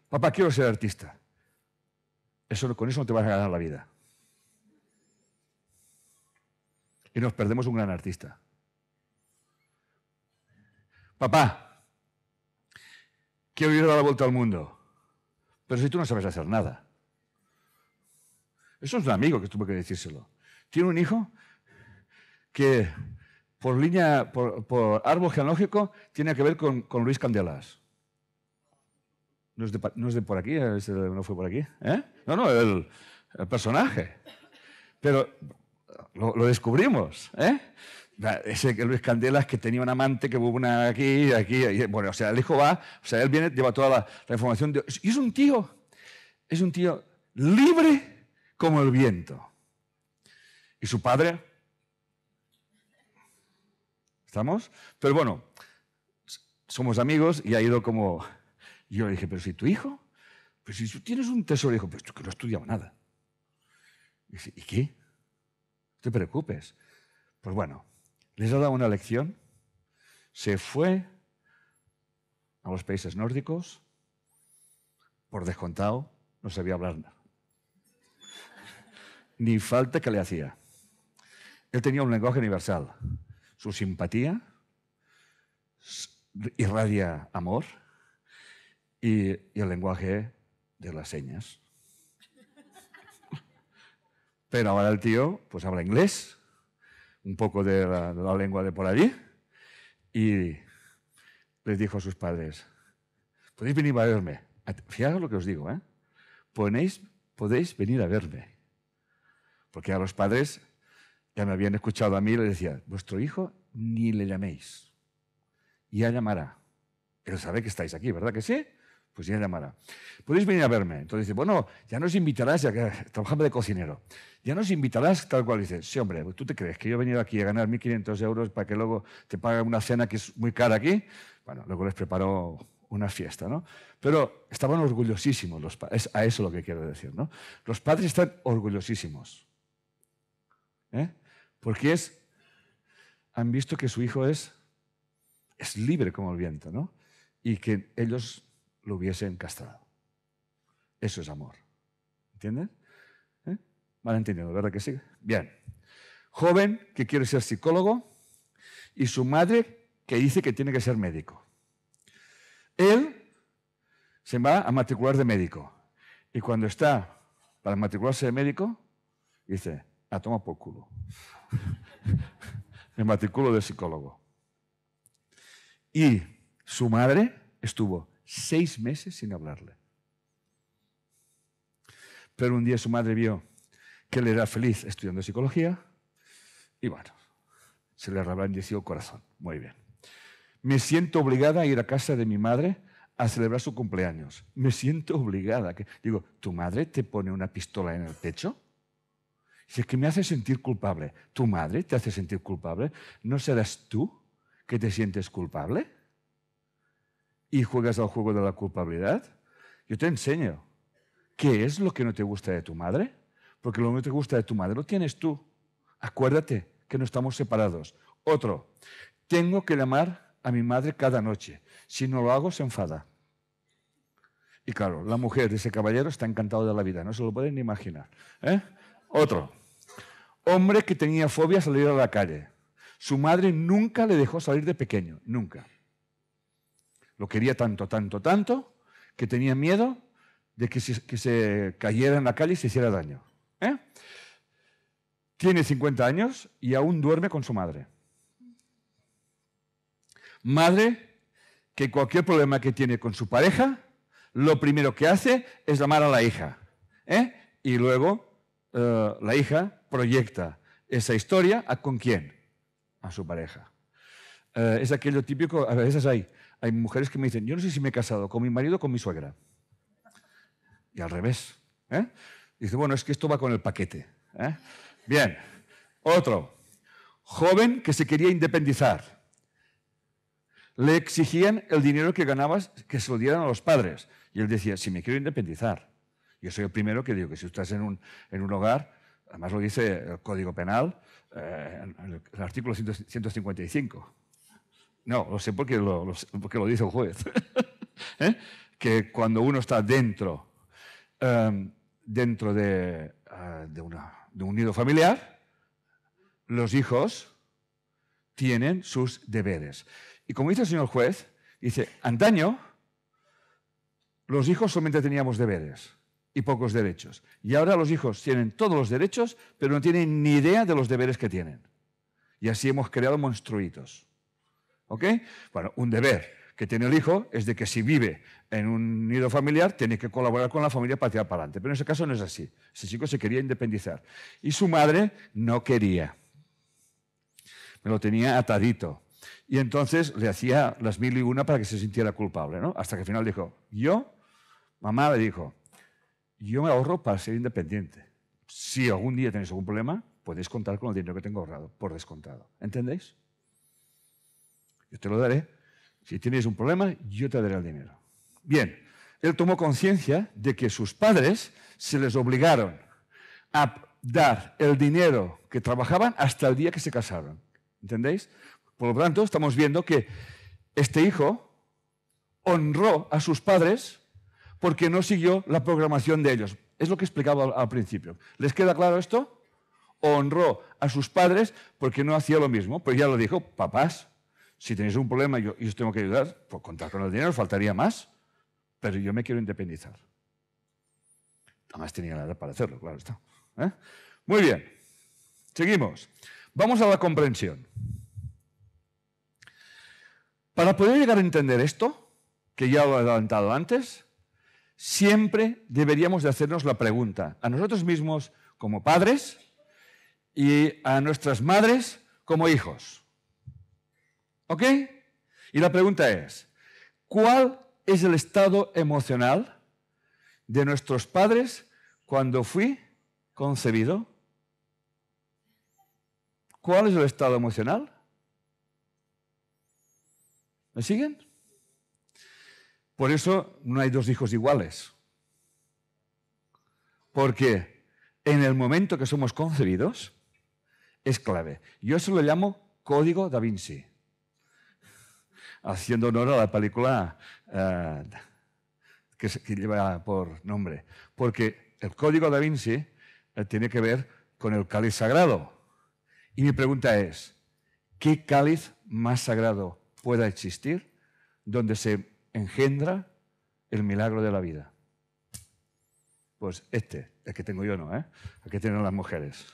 A: Papá, quiero ser artista. Eso, con eso no te vas a ganar la vida. Y nos perdemos un gran artista. Papá, quiero ir a dar la vuelta al mundo. Pero si tú no sabes hacer nada. Eso es un amigo que tuve que decírselo. Tiene un hijo que por línea, por, árbol genealógico, tiene que ver con, Luis Candelas. No es de, por aquí, no fue por aquí. ¿eh? No, no, el, personaje. Pero lo, descubrimos. ¿eh? Ese Luis Candelas que tenía un amante que hubo una aquí, aquí. bueno, o sea, el hijo va, o sea, él viene, lleva toda la, información. y es un tío, es un tío libre como el viento. Y su padre, ¿estamos? Pero bueno, somos amigos y ha ido como yo le dije, pero si tu hijo, pues si tú tienes un tesoro, dijo, pues tú que no has estudiado nada. Y, ¿y qué? No te preocupes. Pues bueno, les ha dado una lección, se fue a los países nórdicos, por descontado, no sabía hablar nada. Ni falta que le hacía. Él tenía un lenguaje universal. Su simpatía irradia amor y, el lenguaje de las señas. Pero ahora el tío pues habla inglés, un poco de la, lengua de por allí, y les dijo a sus padres, podéis venir a verme. Fijaros lo que os digo, ¿eh? Ponéis, podéis venir a verme. Porque a los padres ya me habían escuchado a mí y le decía, vuestro hijo ni le llaméis. Ya llamará. Él sabe que estáis aquí, ¿verdad que sí? Pues ya llamará. Podéis venir a verme. Entonces dice, bueno, ya nos invitarás, ya que trabajamos de cocinero, ya nos invitarás tal cual. Dice, sí, hombre, ¿tú te crees que yo he venido aquí a ganar 1.500 euros para que luego te pague una cena que es muy cara aquí? Bueno, luego les preparó una fiesta, ¿no? Pero estaban orgullosísimos los padres, es a eso lo que quiero decir, ¿no? Los padres están orgullosísimos. ¿eh? Porque es, han visto que su hijo es, es libre como el viento, ¿no? Y que ellos lo hubiesen castrado. Eso es amor. ¿Entienden? ¿Eh? Mal entendido, ¿verdad que sí? Bien. Joven que quiere ser psicólogo y su madre que dice que tiene que ser médico. Él se va a matricular de médico. Y cuando está para matricularse de médico, dice, a toma por culo. Me matriculo de psicólogo. Y su madre estuvo seis meses sin hablarle. Pero un día su madre vio que él era feliz estudiando psicología y bueno, se le reblandeció el corazón. Muy bien. Me siento obligada a ir a casa de mi madre a celebrar su cumpleaños. Me siento obligada. Digo, ¿tu madre te pone una pistola en el pecho? Si es que me hace sentir culpable. ¿Tu madre te hace sentir culpable? ¿No serás tú que te sientes culpable? ¿Y juegas al juego de la culpabilidad? Yo te enseño. ¿Qué es lo que no te gusta de tu madre? Porque lo que no te gusta de tu madre lo tienes tú. Acuérdate que no estamos separados. Otro, tengo que llamar a mi madre cada noche. Si no lo hago, se enfada. Y claro, la mujer de ese caballero está encantada de la vida, no se lo pueden ni imaginar. ¿eh? Otro, hombre que tenía fobia a salir a la calle. Su madre nunca le dejó salir de pequeño, nunca. Lo quería tanto, tanto, tanto, que tenía miedo de que se, cayera en la calle y se hiciera daño. ¿eh? Tiene 50 años y aún duerme con su madre. Madre que cualquier problema que tiene con su pareja, lo primero que hace es llamar a la hija. ¿eh? Y luego eh, la hija proyecta esa historia a con quién? A su pareja. Eh, es aquello típico, a veces hay, hay mujeres que me dicen, yo no sé si me he casado con mi marido o con mi suegra. Y al revés. ¿eh? Dice, bueno, es que esto va con el paquete. Bien. Otro. Joven que se quería independizar. Le exigían el dinero que ganabas que se lo dieran a los padres. Y él decía, si me quiero independizar, yo soy el primero que digo que si estás en un, en un hogar, además lo dice el Código Penal, eh, el, artículo 155. No, lo sé porque lo, dice el juez. ¿Eh? Que cuando uno está dentro, em, dentro de, de, de un nido familiar, los hijos tienen sus deberes. Y como dice el señor juez, dice, antaño los hijos solamente teníamos deberes y pocos derechos. Y ahora los hijos tienen todos los derechos, pero no tienen ni idea de los deberes que tienen. Y así hemos creado monstruitos. ¿Ok? Bueno, un deber que tiene el hijo es de que si vive en un nido familiar, tiene que colaborar con la familia para tirar para adelante. Pero en ese caso no es así. Ese chico se quería independizar. Y su madre no quería. Me lo tenía atadito. Y entonces le hacía las mil y una para que se sintiera culpable, ¿no? Hasta que al final dijo, yo, mamá le dijo, yo me ahorro para ser independiente. Si algún día tenéis algún problema, podéis contar con el dinero que tengo ahorrado, por descontado. ¿Entendéis? Yo te lo daré. Si tienes un problema, yo te daré el dinero. Bien, él tomó conciencia de que sus padres se les obligaron a dar el dinero que trabajaban hasta el día que se casaron. ¿Entendéis? Por lo tanto, estamos viendo que este hijo honró a sus padres porque no siguió la programación de ellos. Es lo que explicaba al, principio. ¿Les queda claro esto? Honró a sus padres porque no hacía lo mismo. Pues ya lo dijo, papás, si tenéis un problema y yo, os tengo que ayudar, pues contar con el dinero, faltaría más. Pero yo me quiero independizar. Además tenía la edad para hacerlo, claro está. ¿eh? Muy bien, seguimos. Vamos a la comprensión. Para poder llegar a entender esto, que ya lo he adelantado antes, siempre deberíamos de hacernos la pregunta a nosotros mismos como padres y a nuestras madres como hijos. ¿Ok? Y la pregunta es, ¿cuál es el estado emocional de nuestros padres cuando fui concebido? ¿Cuál es el estado emocional? ¿Me siguen? Por eso no hay dos hijos iguales. Porque en el momento que somos concebidos es clave. Yo eso lo llamo código da Vinci. Haciendo honor a la película eh, que, lleva por nombre. Porque el código da Vinci eh, tiene que ver con el cáliz sagrado. Y mi pregunta es, ¿qué cáliz más sagrado pueda existir donde se engendra el milagro de la vida. Pues este, el que tengo yo no, ¿eh? el que tienen las mujeres.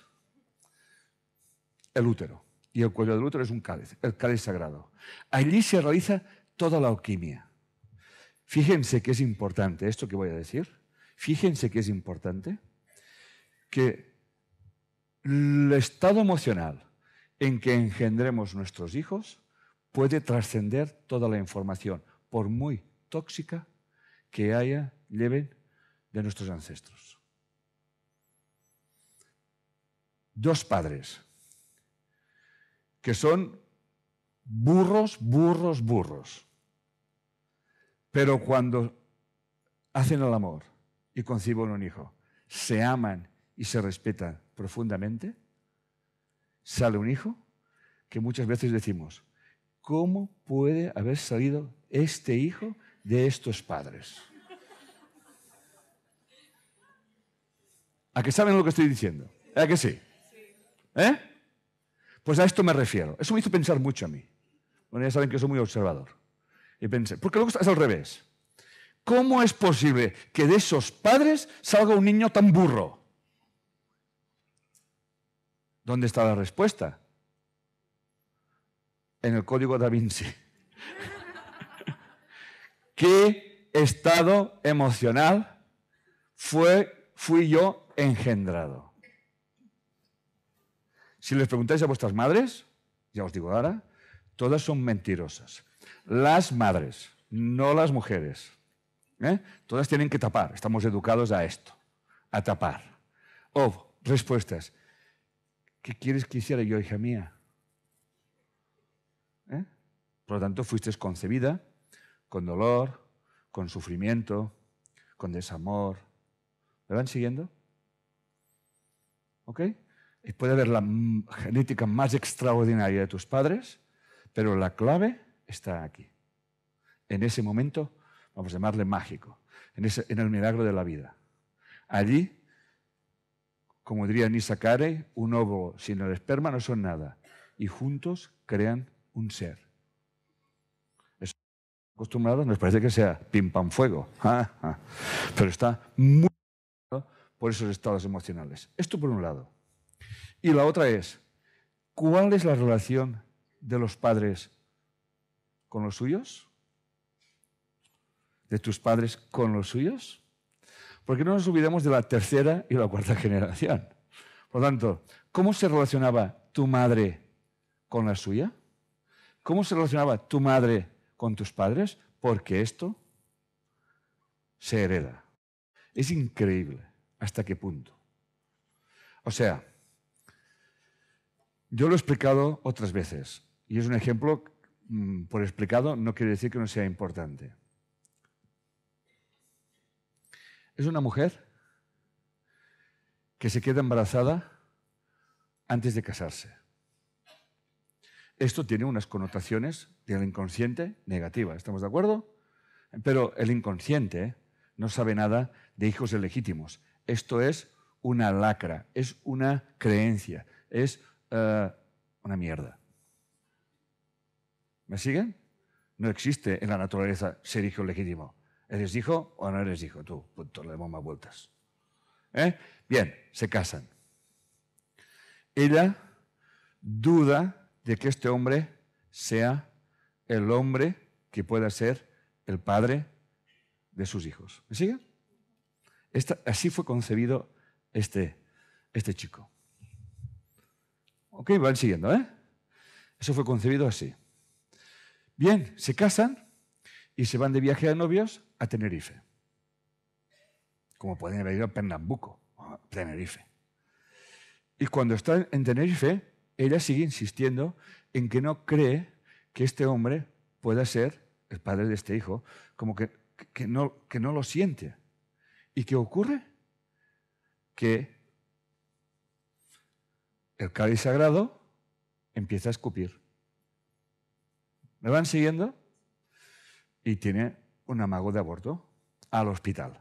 A: El útero. Y el cuello del útero es un cáliz, el cáliz sagrado. Allí se realiza toda la alquimia. Fíjense que es importante esto que voy a decir. Fíjense que es importante que el estado emocional en que engendremos nuestros hijos puede trascender toda la información, por muy tóxica que haya, lleven de nuestros ancestros. Dos padres que son burros, burros, burros. Pero cuando hacen el amor y conciben un hijo, se aman y se respetan profundamente, sale un hijo que muchas veces decimos, ¿cómo puede haber salido este hijo de estos padres? ¿A qué saben lo que estoy diciendo? ¿A que sí? ¿Eh? Pues a esto me refiero. Eso me hizo pensar mucho a mí. Bueno, ya saben que soy muy observador. Y pensé, porque luego es al revés. ¿Cómo es posible que de esos padres salga un niño tan burro? ¿Dónde está la respuesta? en el código da Vinci. ¿Qué estado emocional fue, fui yo engendrado? Si les preguntáis a vuestras madres, ya os digo ahora, todas son mentirosas. Las madres, no las mujeres. ¿eh? Todas tienen que tapar. Estamos educados a esto, a tapar. O respuestas. ¿Qué quieres que hiciera yo, hija mía? Por lo tanto, fuiste concebida con dolor, con sufrimiento, con desamor. ¿Me van siguiendo? ¿Ok? Y puede haber la genética más extraordinaria de tus padres, pero la clave está aquí. En ese momento, vamos a llamarle mágico, en, en el milagro de la vida. Allí, como diría Nisa Carey, un ovo sin el esperma no son nada, y juntos crean un ser acostumbrados, nos parece que sea pim pam fuego. Pero está muy por esos estados emocionales. Esto por un lado. Y la otra es, ¿cuál es la relación de los padres con los suyos? ¿De tus padres con los suyos? Porque no nos olvidemos de la tercera y la cuarta generación. Por lo tanto, ¿cómo se relacionaba tu madre con la suya? ¿Cómo se relacionaba tu madre con tus padres porque esto se hereda. Es increíble hasta qué punto. O sea, yo lo he explicado otras veces y es un ejemplo, mm, por explicado no quiere decir que no sea importante. Es una mujer que se queda embarazada antes de casarse. esto tiene unas connotaciones del inconsciente negativas, ¿estamos de acuerdo? Pero el inconsciente no sabe nada de hijos ilegítimos. Esto es una lacra, es una creencia, es eh, una mierda. ¿Me siguen? No existe en la naturaleza ser hijo legítimo. ¿Eres hijo o no eres hijo? Tú, punto, le damos más vueltas. ¿Eh? Bien, se casan. Ella duda de que este hombre sea el hombre que pueda ser el padre de sus hijos. ¿Me siguen? así fue concebido este, este chico. Ok, van siguiendo, ¿eh? Eso fue concebido así. Bien, se casan y se van de viaje a novios a Tenerife. Como pueden haber ido a Pernambuco, a Tenerife. Y cuando está en Tenerife, ella sigue insistiendo en que no cree que este hombre pueda ser el padre de este hijo, como que, que, no, que no lo siente. ¿Y qué ocurre? Que el cáliz sagrado empieza a escupir. ¿Me van siguiendo? Y tiene un amago de aborto al hospital.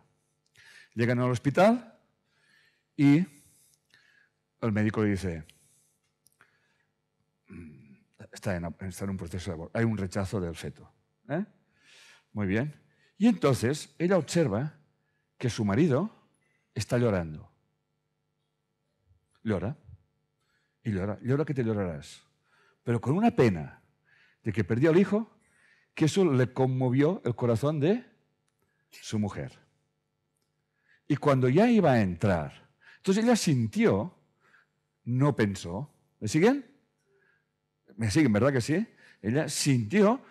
A: Llegan al hospital y el médico le dice, mm, está en, un proceso de aborto, hay un rechazo del feto. ¿eh? Muy bien. Y entonces ella observa que su marido está llorando. Llora. Y llora. Llora que te llorarás. Pero con una pena de que perdió al hijo, que eso le conmovió el corazón de su mujer. Y cuando ya iba a entrar, entonces ella sintió, no pensó. ¿Me siguen? ¿Me siguen, verdad que sí? Ella sintió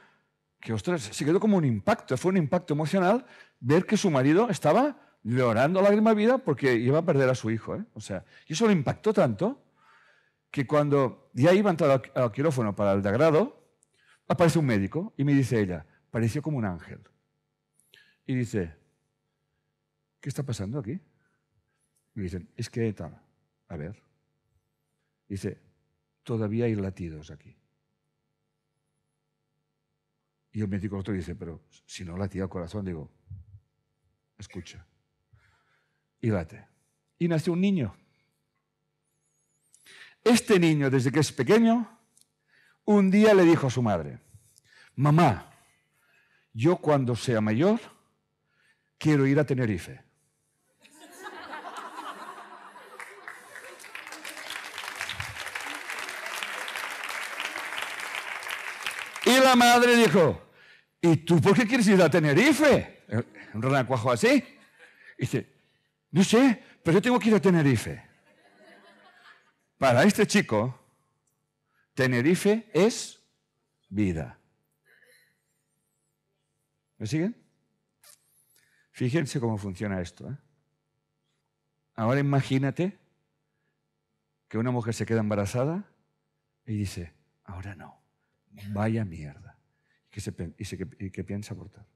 A: que, ostras, se quedó como un impacto, fue un impacto emocional ver que su marido estaba llorando lágrima vida porque iba a perder a su hijo. ¿eh? O sea, y eso le impactó tanto que cuando ya iba a entrar al, quirófano para el degrado, aparece un médico y me dice ella, pareció como un ángel. Y dice, ¿qué está pasando aquí? Y dicen, es que tal, a ver. Dice, todavía hay latidos aquí. Y el médico otro dice, pero si no latía el corazón, digo, escucha. Y late. Y nació un niño. Este niño, desde que es pequeño, un día le dijo a su madre, mamá, yo cuando sea mayor quiero ir a Tenerife. Y la madre dijo, ¿y tú por qué quieres ir a Tenerife? Un renacuajo así. Y dice, no sé, pero yo tengo que ir a Tenerife. Para este chico, Tenerife es vida. ¿Me siguen? Fíjense cómo funciona esto. ¿eh? Ahora imagínate que una mujer se queda embarazada y dice, ahora no, vaya mierda. Y que, piensa abortar.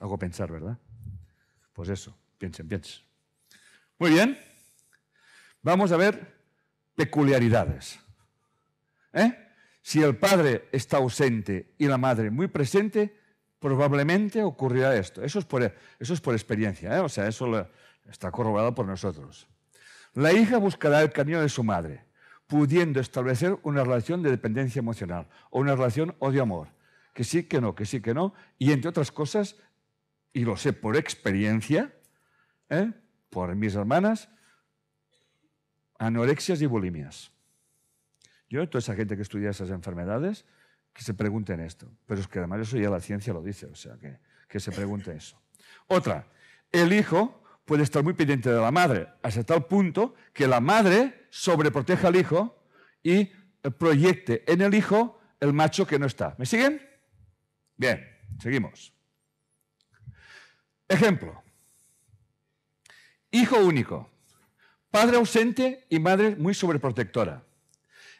A: Hago pensar, ¿verdad? Pues eso, piensen, piensen. Muy bien. Vamos a ver peculiaridades. ¿Eh? Si el padre está ausente y la madre muy presente, probablemente ocurrirá esto. Eso es por, eso es por experiencia, ¿eh? o sea, eso está corroborado por nosotros. La hija buscará el camino de su madre, pudiendo establecer una relación de dependencia emocional o una relación odio-amor. Que sí, que no, que sí, que no. Y entre otras cosas, y lo sé por experiencia, ¿eh? por mis hermanas, anorexias y bulimias. Yo, toda esa gente que estudia esas enfermedades, que se pregunten esto. Pero es que además eso ya la ciencia lo dice, o sea, que, que se pregunte eso. Otra, el hijo puede estar muy pendiente de la madre, hasta tal punto que la madre sobreproteja al hijo y proyecte en el hijo el macho que no está. ¿Me siguen? Bien, seguimos. Ejemplo. Hijo único. Padre ausente y madre muy sobreprotectora.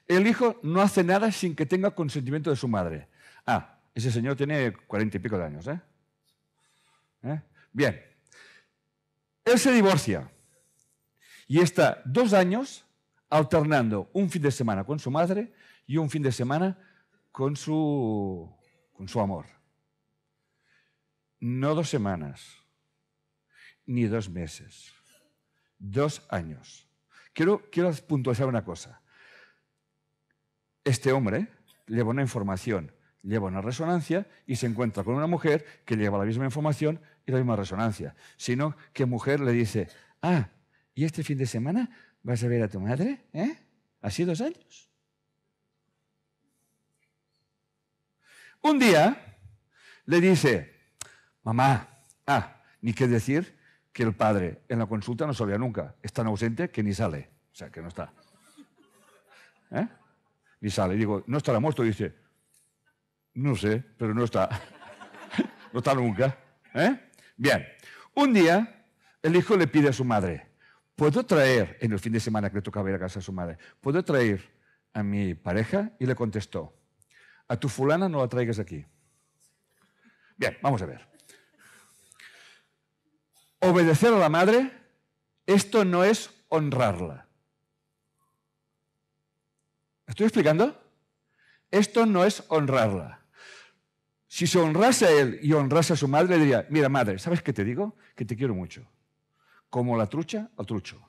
A: El hijo no hace nada sin que tenga consentimiento de su madre. Ah, ese señor tiene cuarenta y pico de años, ¿eh? ¿eh? Bien. Él se divorcia Y está dos años alternando un fin de semana con su madre y un fin de semana con su, con su amor. No dos semanas, ni dos meses, dos años. Quiero, quiero puntualizar una cosa. Este hombre lleva una información, lleva una resonancia y se encuentra con una mujer que lleva la misma información y la misma resonancia. Sino que mujer le dice, ah, ¿y este fin de semana vas a ver a tu madre? ¿Eh? ¿Así dos años? Un día le dice, mamá, ah, ni qué decir que el padre en la consulta no salía nunca. Es tan ausente que ni sale. O sea, que no está. ¿Eh? Ni sale. Digo, ¿no estará muerto? Dice, no sé, pero no está. no está nunca. ¿Eh? Bien. Un día, el hijo le pide a su madre, ¿puedo traer, en el fin de semana que le tocaba ir a casa a su madre, ¿puedo traer a mi pareja? Y le contestó, a tu fulana no la traigas aquí. Bien, vamos a ver. Obedecer a la madre, esto no es honrarla. ¿Estoy explicando? Esto no es honrarla. Si se honrase a él y honrase a su madre, diría, mira madre, ¿sabes qué te digo? Que te quiero mucho. Como la trucha al trucho.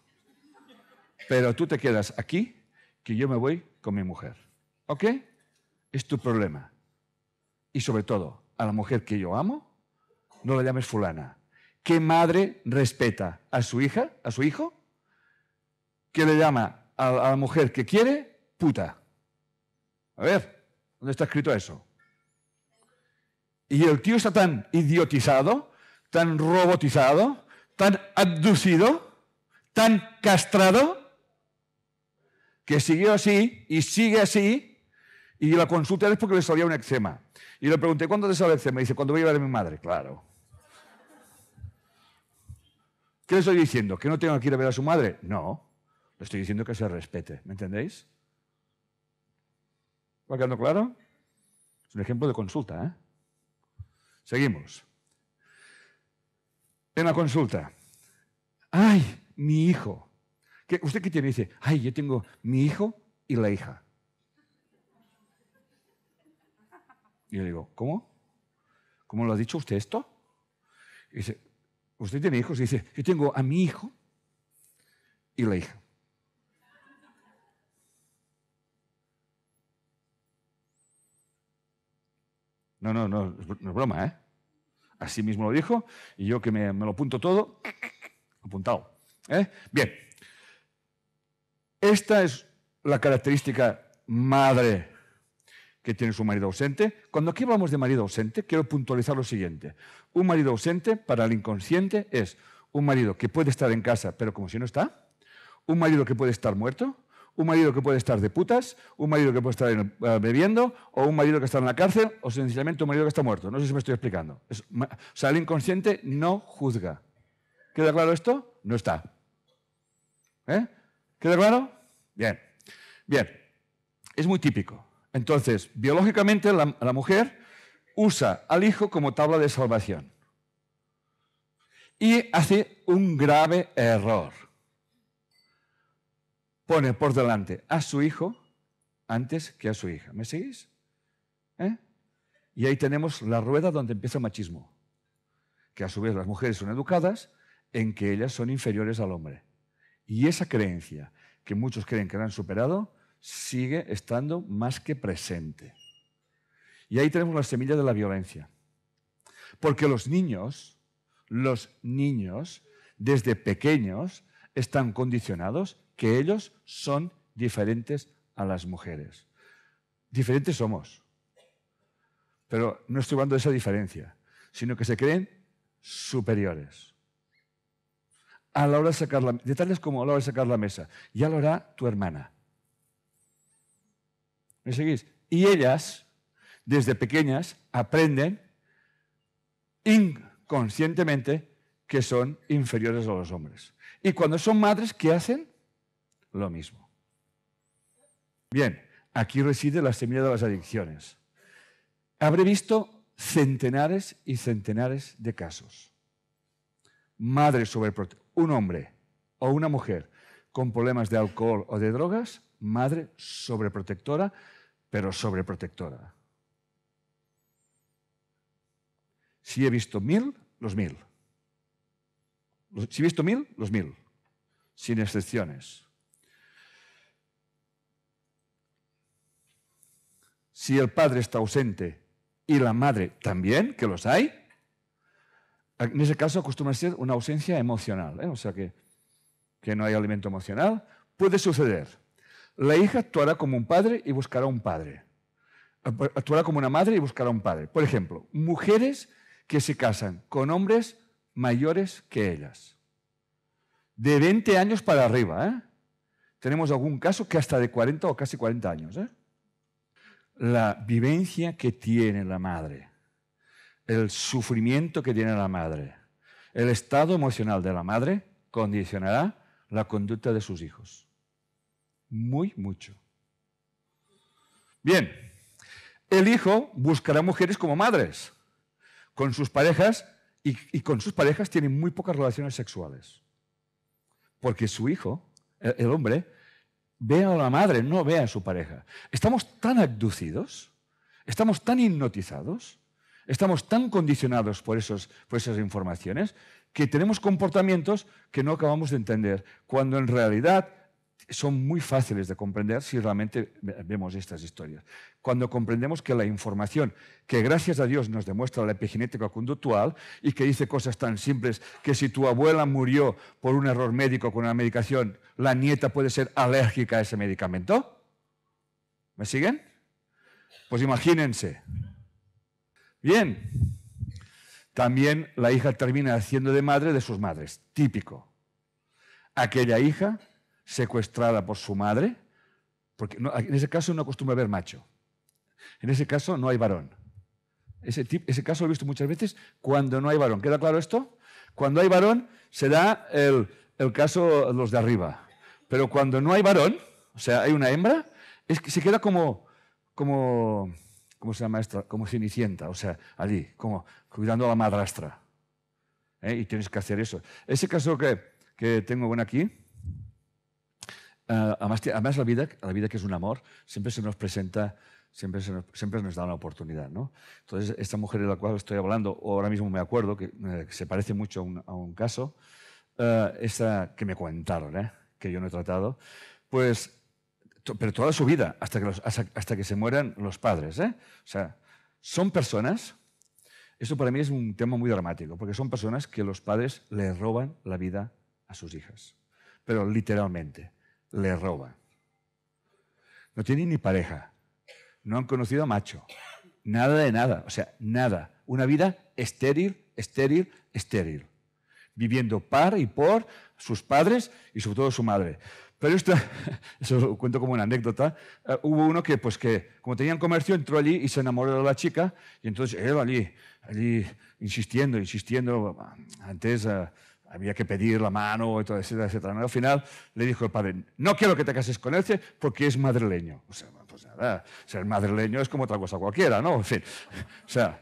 A: Pero tú te quedas aquí, que yo me voy con mi mujer. ¿Ok? Es tu problema. Y sobre todo, a la mujer que yo amo, no la llames fulana. ¿Qué madre respeta a su hija, a su hijo, que le llama a, la mujer que quiere puta? A ver, ¿dónde está escrito eso? Y el tío está tan idiotizado, tan robotizado, tan abducido, tan castrado, que siguió así y sigue así y la consulta es porque le salía un eczema. Y le pregunté, ¿cuándo te sale el eczema? Dice, cuando voy a ir a mi madre. Claro. ¿Qué le estoy diciendo? ¿Que no tengo que ir a ver a su madre? No. Le estoy diciendo que se respete. ¿Me entendéis? ¿Va quedando claro? Es un ejemplo de consulta. ¿eh? Seguimos. En la consulta. ¡Ay, mi hijo! ¿Usted qué tiene? Dice, ¡ay, yo tengo mi hijo y la hija! Y yo digo, ¿cómo? ¿Cómo lo ha dicho usted esto? Y dice, ¿usted tiene hijos? Y dice, yo tengo a mi hijo y la hija. No, no, no, no es broma, ¿eh? Así mismo lo dijo y yo que me, lo apunto todo, apuntado. ¿eh? Bien, esta es la característica madre que tiene su marido ausente. Cuando aquí hablamos de marido ausente, quiero puntualizar lo siguiente. Un marido ausente para el inconsciente es un marido que puede estar en casa, pero como si no está. Un marido que puede estar muerto. Un marido que puede estar de putas. Un marido que puede estar eh, bebiendo. O un marido que está en la cárcel. O sencillamente un marido que está muerto. No sé si me estoy explicando. o sea, el inconsciente no juzga. ¿Queda claro esto? No está. ¿Eh? ¿Queda claro? Bien. Bien. Es muy típico. Entonces, biológicamente la, mujer usa al hijo como tabla de salvación. Y hace un grave error. Pone por delante a su hijo antes que a su hija. ¿Me seguís? ¿Eh? Y ahí tenemos la rueda donde empieza el machismo. Que a su vez las mujeres son educadas en que ellas son inferiores al hombre. Y esa creencia que muchos creen que la han superado sigue estando más que presente. Y ahí tenemos la semilla de la violencia. Porque los niños, los niños, desde pequeños, están condicionados que ellos son diferentes a las mujeres. Diferentes somos. Pero no estoy hablando de esa diferencia, sino que se creen superiores. A la hora de sacar la, detalles como a la hora de sacar la mesa, ya lo hará tu hermana. ¿Me seguís? Y ellas, desde pequeñas, aprenden inconscientemente que son inferiores a los hombres. Y cuando son madres, ¿qué hacen? Lo mismo. Bien, aquí reside la semilla de las adicciones. Habré visto centenares y centenares de casos. Madre sobre un hombre o una mujer con problemas de alcohol o de drogas, madre sobreprotectora, pero sobreprotectora. Si he visto mil, los mil. Si he visto mil, los mil, sin excepciones. Si el padre está ausente y la madre también, que los hay, en ese caso acostumbra ser una ausencia emocional, ¿eh? o sea que, que no hay alimento emocional. Puede suceder. La hija actuará como un padre y buscará un padre. Actuará como una madre y buscará un padre. Por ejemplo, mujeres que se casan con hombres mayores que ellas. De 20 años para arriba. ¿eh? Tenemos algún caso que hasta de 40 o casi 40 años. ¿eh? La vivencia que tiene la madre, el sufrimiento que tiene la madre, el estado emocional de la madre condicionará la conducta de sus hijos. Muy, mucho. Bien, el hijo buscará mujeres como madres con sus parejas y, con sus parejas tienen muy pocas relaciones sexuales. Porque su hijo, el, hombre, ve a la madre, no ve a su pareja. Estamos tan abducidos, estamos tan hipnotizados, estamos tan condicionados por, esos, por esas informaciones que tenemos comportamientos que no acabamos de entender, cuando en realidad son muy fáciles de comprender si realmente vemos estas historias. Cuando comprendemos que la información que gracias a Dios nos demuestra la epigenética conductual y que dice cosas tan simples que si tu abuela murió por un error médico con una medicación, la nieta puede ser alérgica a ese medicamento. ¿Me siguen? Pues imagínense. Bien. También la hija termina haciendo de madre de sus madres. Típico. Aquella hija secuestrada por su madre, porque en ese caso no acostumbra haber macho. En ese caso no hay varón. Ese, ese caso lo he visto muchas veces cuando no hay varón. ¿Queda claro esto? Cuando hay varón se da el, el caso los de arriba. Pero cuando no hay varón, o sea, hay una hembra, es que se queda como, como, ¿cómo se llama esto? Como cenicienta, o sea, allí, como cuidando a la madrastra. ¿Eh? Y tienes que hacer eso. Ese caso que, que tengo bueno aquí, además, además, la vida, la vida que es un amor, siempre se nos presenta, siempre, se nos, siempre nos da una oportunidad. ¿no? Entonces, esta mujer de la cual estoy hablando, ahora mismo me acuerdo, que, eh, se parece mucho a un, a un caso, esa que me comentaron, ¿eh? que yo no he tratado, pues, pero toda su vida, hasta que, los, hasta, hasta, que se mueran los padres. ¿eh? O sea, son personas, eso para mí es un tema muy dramático, porque son personas que los padres le roban la vida a sus hijas, pero literalmente le roban. No tienen ni pareja, no han conocido a macho, nada de nada, o sea, nada. Una vida estéril, estéril, estéril. Viviendo par y por sus padres y sobre todo su madre. Pero esto, eso lo cuento como una anécdota. Uh, hubo uno que, pues que, como tenían comercio, entró allí y se enamoró de la chica. Y entonces él allí, allí insistiendo, insistiendo. Antes uh, había que pedir la mano, etcétera, etcétera. Al final le dijo el padre, no quiero que te cases con él porque es madrileño. O sea, pues nada, ser madrileño es como otra cosa cualquiera, ¿no? En fin, o sea...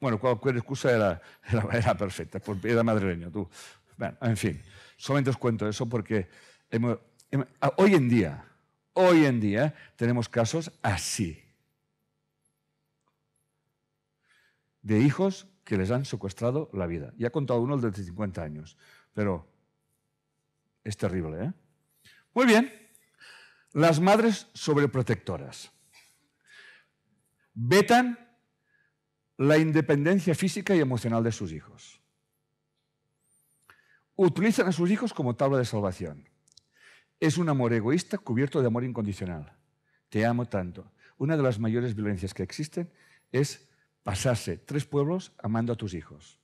A: Bueno, cualquier excusa era, era, perfecta, porque era madrileño, tú. Bueno, en fin, solamente os cuento eso porque hoy en día, hoy en día tenemos casos así. De hijos que les han secuestrado la vida. Ya ha contado uno el de 50 años, pero es terrible. ¿eh? Muy bien, las madres sobreprotectoras vetan la independencia física y emocional de sus hijos. Utilizan a sus hijos como tabla de salvación. Es un amor egoísta cubierto de amor incondicional. Te amo tanto. Una de las mayores violencias que existen es pasarse tres pueblos amando a tus hijos.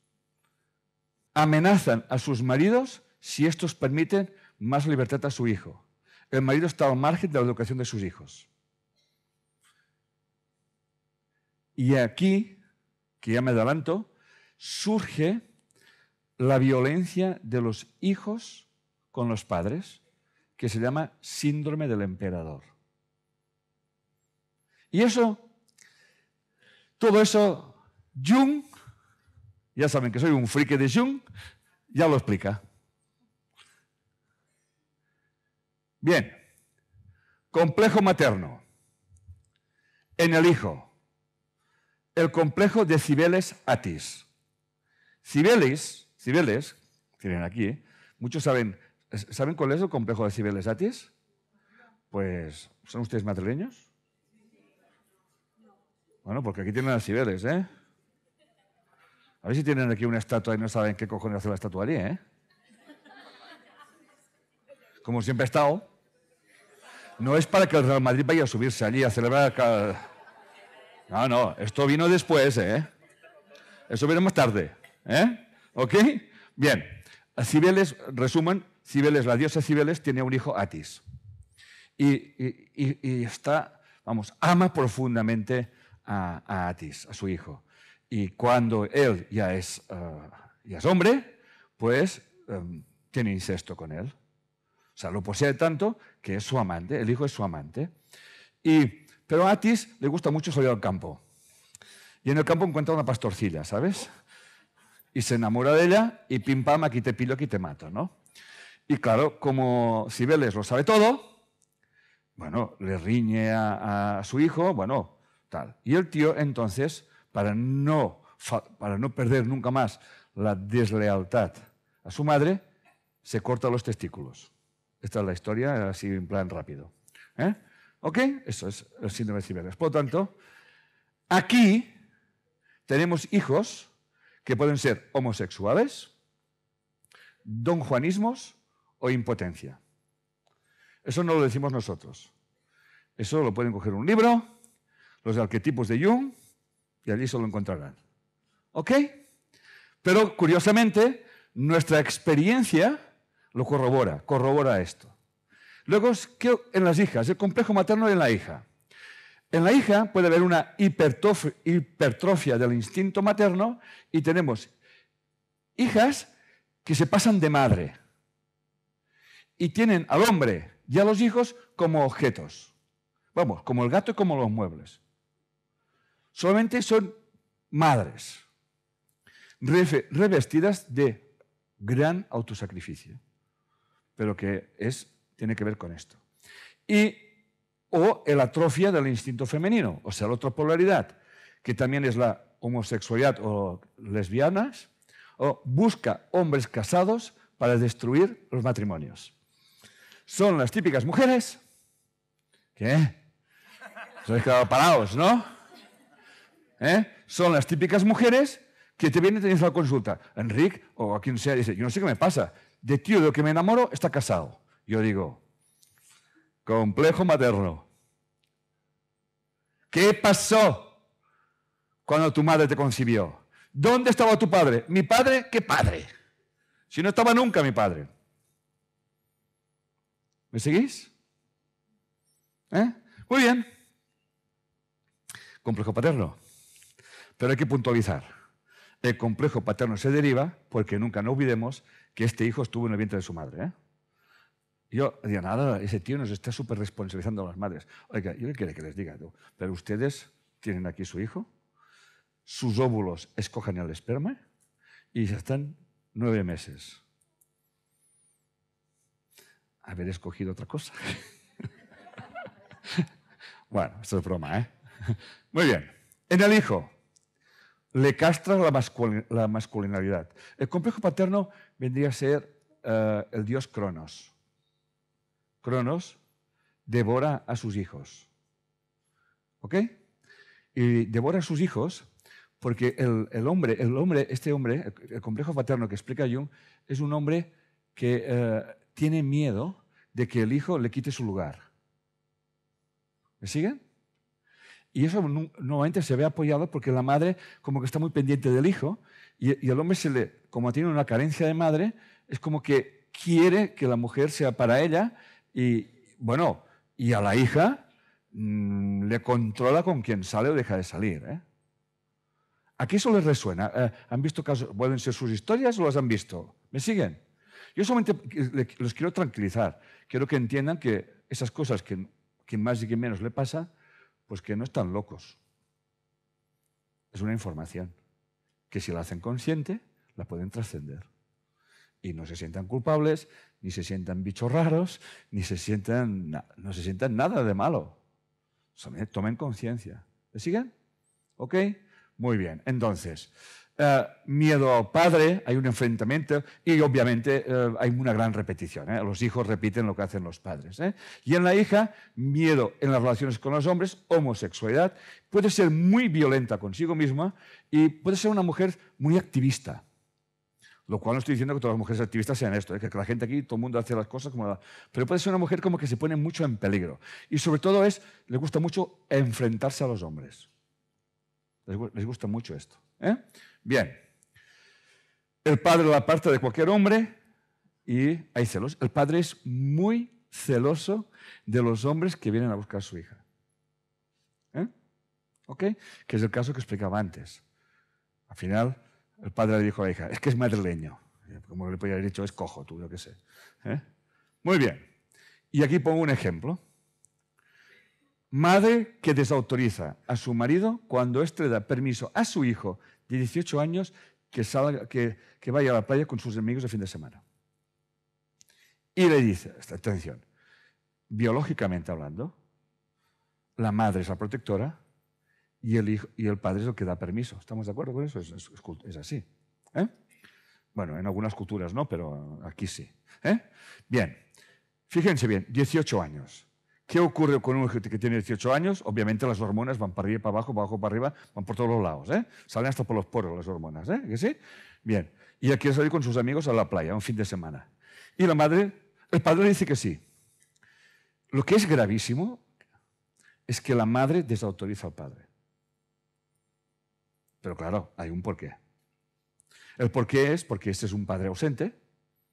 A: Amenazan a sus maridos si estos permiten más libertad a su hijo. El marido está al margen de la educación de sus hijos. Y aquí, que ya me adelanto, surge la violencia de los hijos con los padres, que se llama síndrome del emperador. Y eso todo eso, Jung, ya saben que soy un friki de Jung, ya lo explica. Bien, complejo materno en el hijo. El complejo de Cibeles Atis. Cibeles, Cibeles, tienen aquí, ¿eh? muchos saben, ¿saben cuál es el complejo de Cibeles Atis? Pues, ¿son ustedes madrileños? Bueno, porque aquí tienen a Cibeles, ¿eh? A ver si tienen aquí una estatua y no saben qué cojones hace la estatua ¿eh? Como siempre ha estado. No es para que el Real Madrid vaya a subirse allí a celebrar. Cada... No, no, esto vino después, ¿eh? Eso viene más tarde, ¿eh? ¿Ok? Bien. Cibeles, resumen, Cibeles, la diosa Cibeles, tiene un hijo Atis. Y, está, vamos, ama profundamente a, Atis, a su hijo. Y cuando él ya es, ah, ya es hombre, pues em, tiene incesto con él. O sea, lo posee tanto que es su amante, el hijo es su amante. Y pero a Atis le gusta mucho salir al campo. Y en el campo encuentra una pastorcilla, ¿sabes? Y se enamora de ella y pim pam, aquí te pillo, aquí te mato, ¿no? Y claro, como Cibeles lo sabe todo, bueno, le riñe a, su hijo, bueno, Y el tío entonces, para no, para no perder nunca más la deslealtad a su madre, se corta los testículos. Esta es la historia, así en plan rápido. ¿eh? ¿Ok? Eso es el síndrome de Cibeles. Por lo tanto, aquí tenemos hijos que pueden ser homosexuales, donjuanismos o impotencia. Eso no lo decimos nosotros. Eso lo pueden coger un libro, los arquetipos de Jung, y allí se lo encontrarán. ¿Ok? Pero curiosamente, nuestra experiencia lo corrobora, corrobora esto. Luego, en las hijas? El complejo materno en la hija. En la hija puede haber una hipertrofia del instinto materno y tenemos hijas que se pasan de madre y tienen al hombre y a los hijos como objetos. Vamos, como el gato y como los muebles. Solamente son madres revestidas de gran autosacrificio, pero que es tiene que ver con esto. Y, o la atrofia del instinto femenino, o sea, la otra polaridad, que también es la homosexualidad o lesbianas, o busca hombres casados para destruir los matrimonios. Son las típicas mujeres. ¿Qué? Os habéis quedado parados, ¿no? ¿Eh? Son las típicas mujeres que te vienen y te la consulta. Enrique, o a quien sea, dice, yo no sé qué me pasa. De tío de que me enamoro está casado. Yo digo, complejo materno. ¿Qué pasó cuando tu madre te concibió? ¿Dónde estaba tu padre? Mi padre, ¿qué padre? Si no estaba nunca mi padre. ¿Me seguís? ¿Eh? Muy bien. Complejo paterno. Pero hay que puntualizar. El complejo paterno se deriva porque nunca no olvidemos que este hijo estuvo en el vientre de su madre. ¿eh? Yo digo, nada, ese tío nos está súper responsabilizando a las madres. Oiga, ¿yo qué quiere que les diga? Pero ustedes tienen aquí su hijo, sus óvulos escogen el esperma y ya están nueve meses. Haber escogido otra cosa. bueno, esto es broma, ¿eh? Muy bien. En el hijo le castra la, masculinidad. El complejo paterno vendría a ser eh, el dios Cronos. Cronos devora a sus hijos. ¿Ok? Y devora a sus hijos porque el, hombre, el hombre, este hombre, el, complejo paterno que explica Jung, es un hombre que eh, tiene miedo de que el hijo le quite su lugar. ¿Me siguen? Y eso normalmente se ve apoyado porque la madre como que está muy pendiente del hijo y, y el hombre se le, como tiene una carencia de madre, es como que quiere que la mujer sea para ella y bueno, y a la hija mm, le controla con quien sale o deja de salir. ¿eh? ¿A qué eso les resuena? Eh, ¿Han visto casos? ¿Pueden ser sus historias o las han visto? ¿Me siguen? Yo solamente los quiero tranquilizar. Quiero que entiendan que esas cosas que, que más y que menos le pasa, pues que no están locos. Es una información que si la hacen consciente, la pueden trascender. y no se sientan culpables, ni se sientan bichos raros, ni se sientan, no se sientan nada de malo. Tomen conciencia. ¿Le siguen? ¿Ok? Muy bien. Entonces, eh, miedo padre, hay un enfrentamiento y obviamente eh, hay una gran repetición. ¿eh? Los hijos repiten lo que hacen los padres. Y en la hija, miedo en las relaciones con los hombres, homosexualidad, puede ser muy violenta consigo misma y puede ser una mujer muy activista. Lo cual no estoy diciendo que todas las mujeres activistas sean esto, que la gente aquí, todo el mundo hace las cosas como... La... Pero puede ser una mujer como que se pone mucho en peligro. Y sobre todo es, le gusta mucho enfrentarse a los hombres. Les gusta mucho esto. ¿Eh? Bien. El padre la parte de cualquier hombre y hay celos. El padre es muy celoso de los hombres que vienen a buscar a su hija. ¿Eh? ¿Ok? Que es el caso que explicaba antes. Al final, el padre le dijo a la hija, es que es madrileño. Como le podía haber dicho, es cojo, tú, yo qué sé. ¿Eh? Muy bien. Y aquí pongo un ejemplo. Madre que desautoriza a su marido cuando éste da permiso a su hijo de 18 años que, vaya a la playa con sus amigos de fin de semana. Y le dice, atención, biológicamente hablando, la madre es la protectora y el, hijo, y el padre es el que da permiso. ¿Estamos de acuerdo con eso? Es, así. ¿eh? Bueno, en algunas culturas no, pero aquí sí. ¿eh? Bien, fíjense bien, 18 años. ¿Qué ocurre con un que tiene 18 años? Obviamente las hormonas van para arriba, para abajo, para abajo, para arriba, van por todos los lados. ¿eh? Salen hasta por los poros las hormonas. ¿eh? ¿Que sí? Bien. Y quiere salir con sus amigos a la playa, un fin de semana. Y la madre, el padre dice que sí. Lo que es gravísimo es que la madre desautoriza al padre. Pero claro, hay un porqué. El porqué es porque este es un padre ausente,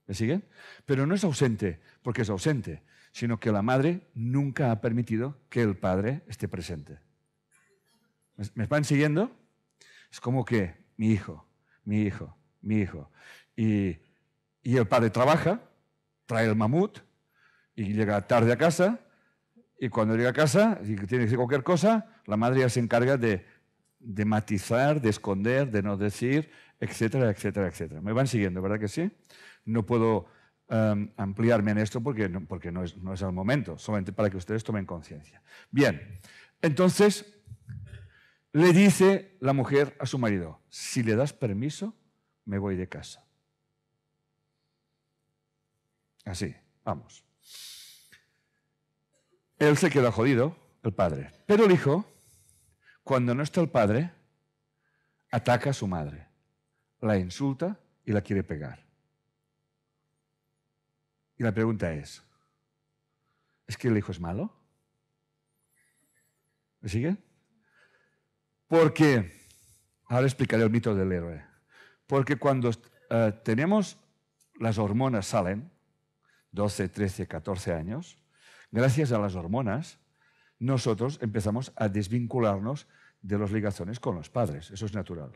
A: ¿me siguen? Pero no es ausente porque es ausente, sino que la madre nunca ha permitido que el padre esté presente. ¿Me están siguiendo? Es como que mi hijo, mi hijo, mi hijo. Y, y el padre trabaja, trae el mamut y llega tarde a casa. Y cuando llega a casa y tiene que decir cualquier cosa, la madre ya se encarga de, de matizar, de esconder, de no decir, etcétera, etcétera, etcétera. ¿Me van siguiendo, verdad que sí? No puedo Em, ampliarme en esto porque, no, porque no, es, no es el momento, solamente para que ustedes tomen conciencia. Bien, entonces le dice la mujer a su marido, si le das permiso, me voy de casa. Así, vamos. Él se queda jodido, el padre. Pero el hijo, cuando no está el padre, ataca a su madre, la insulta y la quiere pegar. Y la pregunta es, ¿es que el hijo es malo? ¿Me sigue? Porque, ahora explicaré el mito del héroe, porque cuando eh, tenemos las hormonas salen, 12, 13, 14 años, gracias a las hormonas, nosotros empezamos a desvincularnos de las ligaciones con los padres, eso es natural.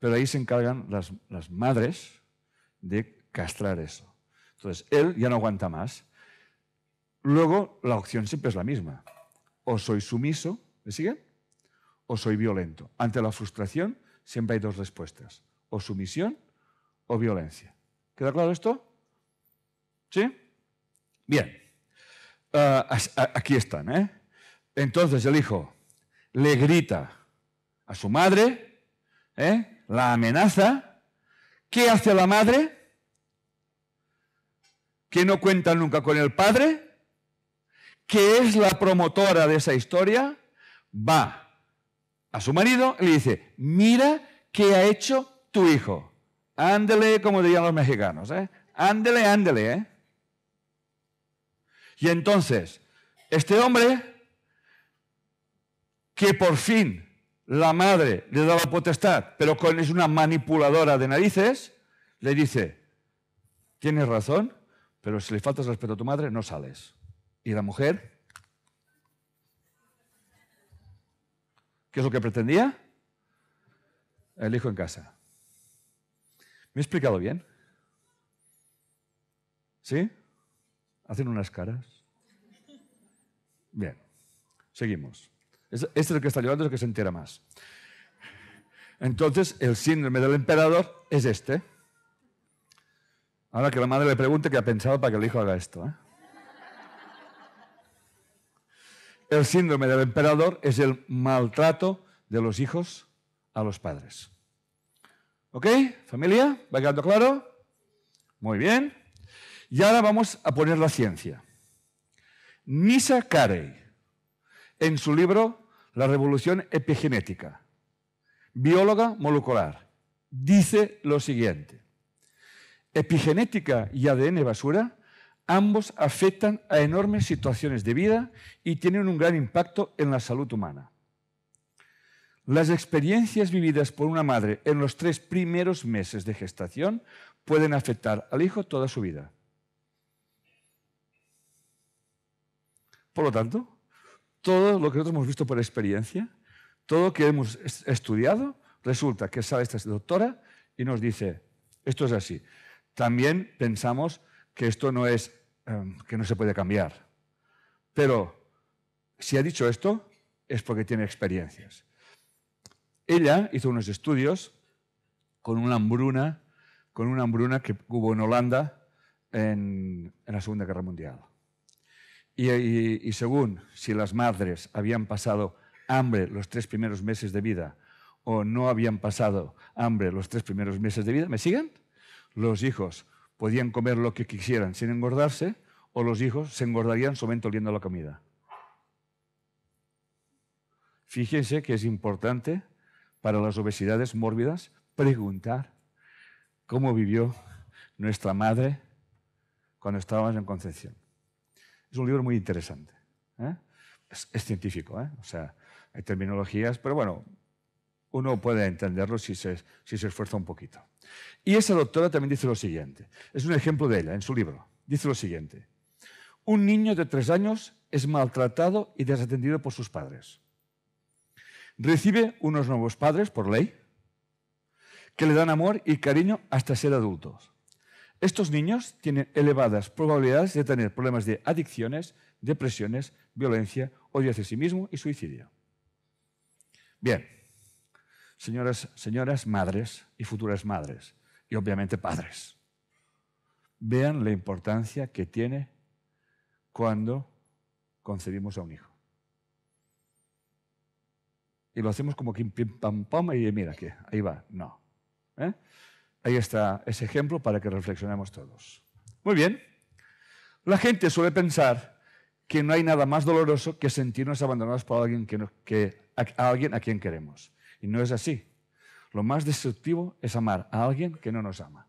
A: Pero ahí se encargan las madres de castrar eso. Entonces, él ya no aguanta más. Luego, la opción siempre es la misma. O soy sumiso, ¿me siguen? O soy violento. Ante la frustración, siempre hay dos respuestas. O sumisión o violencia. ¿Queda claro esto? ¿Sí? Bien. Ah, aquí están. ¿eh? Entonces el hijo le grita a su madre, ¿eh? la amenaza. ¿Qué hace la madre? Que no cuenta nunca con el padre, que es la promotora de esa historia, va a su marido y le dice, mira qué ha hecho tu hijo. Ándele, como dirían los mexicanos, ¿eh? Ándele, ándele, ¿eh? Y entonces, este hombre, que por fin la madre le da la potestad, pero es una manipuladora de narices, le dice, tienes razón, pero si le faltas respeto a tu madre, no sales. Y la mujer, ¿qué es lo que pretendía? El hijo en casa. ¿Me he explicado bien? ¿Sí? Hacen unas caras. Bien, seguimos. Este es el que está llorando, es el que se entera más. Entonces, el síndrome del emperador es este. Ahora que la madre le pregunte qué ha pensado para que el hijo haga esto. ¿eh? El síndrome del emperador es el maltrato de los hijos a los padres. ¿Ok? ¿Familia? ¿Va quedando claro? Muy bien. Y ahora vamos a poner la ciencia. Nisa Carey, en su libro La revolución epigenética, bióloga molecular, dice lo siguiente. Epigenética y ADN basura, ambos afectan a enormes situaciones de vida y tienen un gran impacto en la salud humana. Las experiencias vividas por una madre en los tres primeros meses de gestación pueden afectar al hijo toda su vida. Por lo tanto, todo lo que nosotros hemos visto por experiencia, todo lo que hemos estudiado, resulta que sale esta doctora y nos dice, esto es así. También pensamos que esto no es, em, que no se puede cambiar. Pero si ha dicho esto, es porque tiene experiencias. Ella hizo unos estudios con una hambruna, con una hambruna que hubo en Holanda en, la Segunda Guerra Mundial. Y, según si las madres habían pasado hambre los tres primeros meses de vida o no habían pasado hambre los tres primeros meses de vida, ¿me siguen? Los hijos podían comer lo que quisieran sin engordarse o los hijos se engordarían solamente oliendo la comida. Fíjense que es importante para las obesidades mórbidas preguntar cómo vivió nuestra madre cuando estábamos en concepción. Es un libro muy interesante. ¿eh? Es, científico, ¿eh? o sea, hay terminologías, pero bueno, uno puede entenderlo si se, si se esfuerza un poquito. Y esa doctora también dice lo siguiente, es un ejemplo de ella en su libro, dice lo siguiente, un niño de tres años es maltratado y desatendido por sus padres. Recibe unos nuevos padres por ley que le dan amor y cariño hasta ser adultos. Estos niños tienen elevadas probabilidades de tener problemas de adicciones, depresiones, violencia, odio hacia sí mismo y suicidio. Bien, señoras, señoras madres y futuras madres, y obviamente padres, vean la importancia que tiene cuando concebimos a un hijo y lo hacemos como que pim, pam, pam, y mira, que ahí va. No. ¿Eh? Ahí está ese ejemplo para que reflexionemos todos. Muy bien. La gente suele pensar que no hay nada más doloroso que sentirnos abandonados por alguien, que, a, alguien a quien queremos. Y no es así. Lo más destructivo es amar a alguien que no nos ama.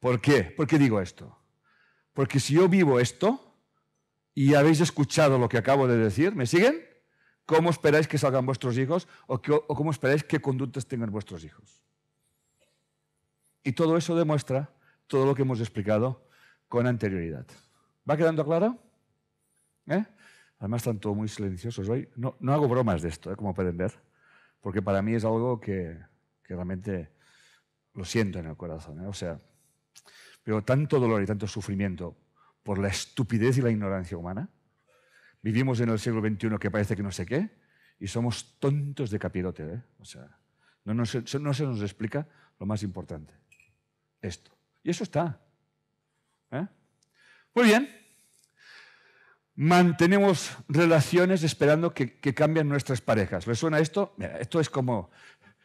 A: ¿Por qué? ¿Por qué digo esto? Porque si yo vivo esto y habéis escuchado lo que acabo de decir, ¿me siguen? cómo esperáis que salgan vuestros hijos o, cómo esperáis qué conductas tengan vuestros hijos. Y todo eso demuestra todo lo que hemos explicado con anterioridad. ¿Va quedando claro? ¿Eh? Además están todos muy silenciosos hoy. No, hago bromas de esto, ¿eh? como pueden ver, porque para mí es algo que, realmente lo siento en el corazón. ¿eh? O sea, pero tanto dolor y tanto sufrimiento por la estupidez y la ignorancia humana, Vivimos en el siglo XXI que parece que no sé qué y somos tontos de capirote. ¿eh? O sea, no, se nos explica lo más importante. Esto. Y eso está. ¿eh? Muy bien. Mantenemos relaciones esperando que, cambien nuestras parejas. ¿Les suena esto? esto es como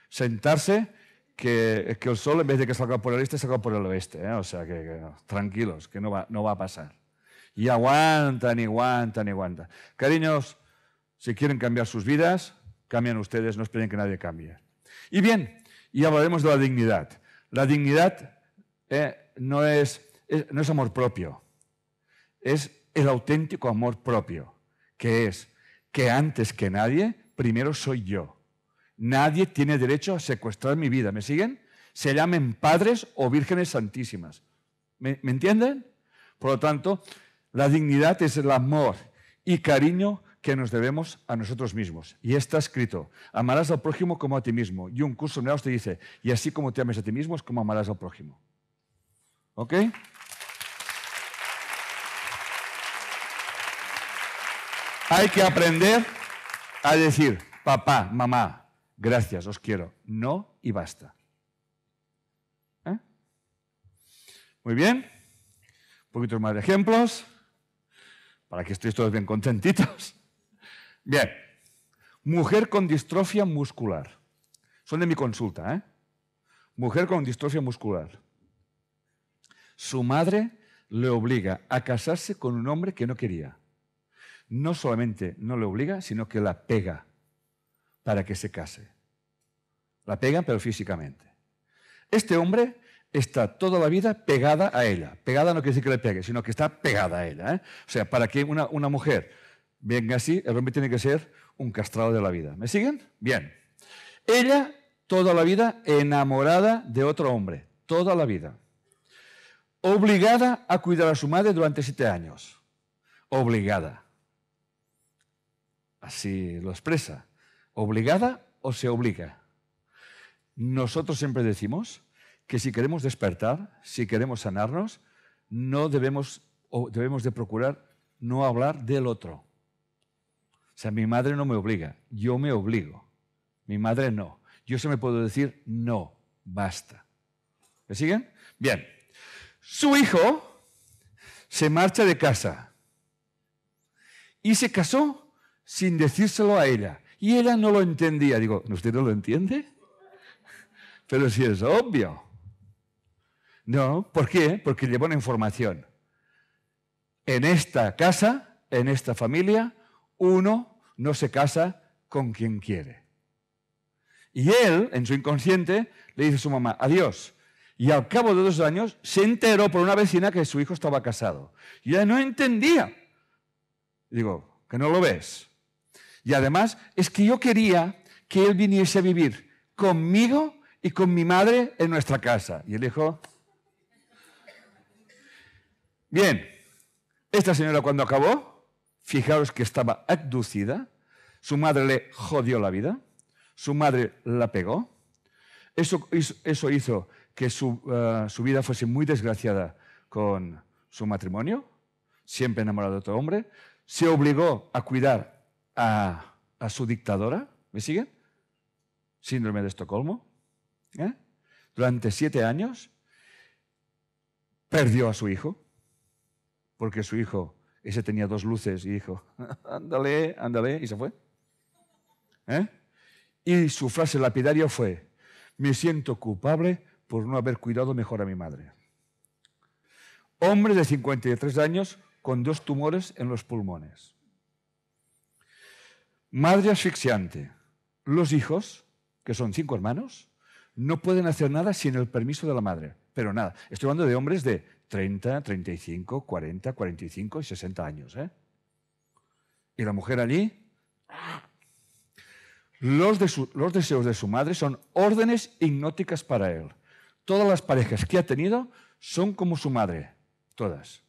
A: sentarse que, el sol en vez de que salga por el este, salga por el oeste. ¿eh? O sea, que, tranquilos, que no va, no va a pasar. Y aguantan y aguantan y aguantan. Cariños, si quieren cambiar sus vidas, cambian ustedes, no esperen que nadie cambie. Y bien, y hablaremos de la dignidad. La dignidad eh, no, es, no es amor propio, es el auténtico amor propio, que es que antes que nadie, primero soy yo. Nadie tiene derecho a secuestrar mi vida. ¿Me siguen? Se llamen padres o vírgenes santísimas. ¿Me, ¿me entienden? Por lo tanto, la dignidad es el amor y cariño que nos debemos a nosotros mismos. Y está escrito, amarás al prójimo como a ti mismo. Y un curso en te dice, y así como te ames a ti mismo es como amarás al prójimo. ¿Ok? Hay que aprender a decir, papá, mamá, gracias, os quiero. No y basta. ¿Eh? Muy bien. Un poquito más de ejemplos para que estéis todos bien contentitos. Bien. Mujer con distrofia muscular. Son de mi consulta, ¿eh? Mujer con distrofia muscular. Su madre le obliga a casarse con un hombre que no quería. No solamente no le obliga, sino que la pega para que se case. La pega, pero físicamente. Este hombre está toda la vida pegada a ella. Pegada no quiere decir que le pegue, sino que está pegada a ella. ¿eh? O sea, para que una, una mujer venga así, el hombre tiene que ser un castrado de la vida. ¿Me siguen? Bien. Ella toda la vida enamorada de otro hombre. Toda la vida obligada a cuidar a su madre durante siete años. Obligada. Así lo expresa. ¿Obligada o se obliga? Nosotros siempre decimos que si queremos despertar, si queremos sanarnos, no debemos, o debemos de procurar no hablar del otro. O sea, mi madre no me obliga, yo me obligo. Mi madre no. Yo se me puedo decir no, basta. ¿Me siguen? Bien. Su hijo se marcha de casa y se casó sin decírselo a ella. Y ella no lo entendía. Digo, ¿usted no lo entiende? Pero si es obvio. No, ¿por qué? Porque lleva una información. En esta casa, en esta familia, uno no se casa con quien quiere. Y él, en su inconsciente, le dice a su mamá, adiós, y al cabo de dos años se enteró por una vecina que su hijo estaba casado. Y ella no entendía. Digo, que no lo ves. Y además es que yo quería que él viniese a vivir conmigo y con mi madre en nuestra casa. Y él dijo, bien, esta señora cuando acabó, fijaros que estaba abducida, su madre le jodió la vida, su madre la pegó, eso, hizo que eh, su, vida fuese muy desgraciada con su matrimonio, siempre enamorado de otro hombre, se obligó a cuidar a, su dictadora, ¿me siguen? Síndrome de Estocolmo. ¿eh? Durante siete años perdió a su hijo, porque su hijo, ese tenía dos luces y dijo, ándale, ándale, y se fue. ¿Eh? Y su frase lapidaria fue, me siento culpable por no haber cuidado mejor a mi madre. Hombre de 53 años con dos tumores en los pulmones. Madre asfixiante. Los hijos, que son cinco hermanos, no pueden hacer nada sin el permiso de la madre. Pero nada, estoy hablando de hombres de 30, 35, 40, 45 y 60 años. ¿eh? Y la mujer allí, los, los deseos de su madre son órdenes hipnóticas para él. Todas las parejas que ha tenido son como su madre, todas.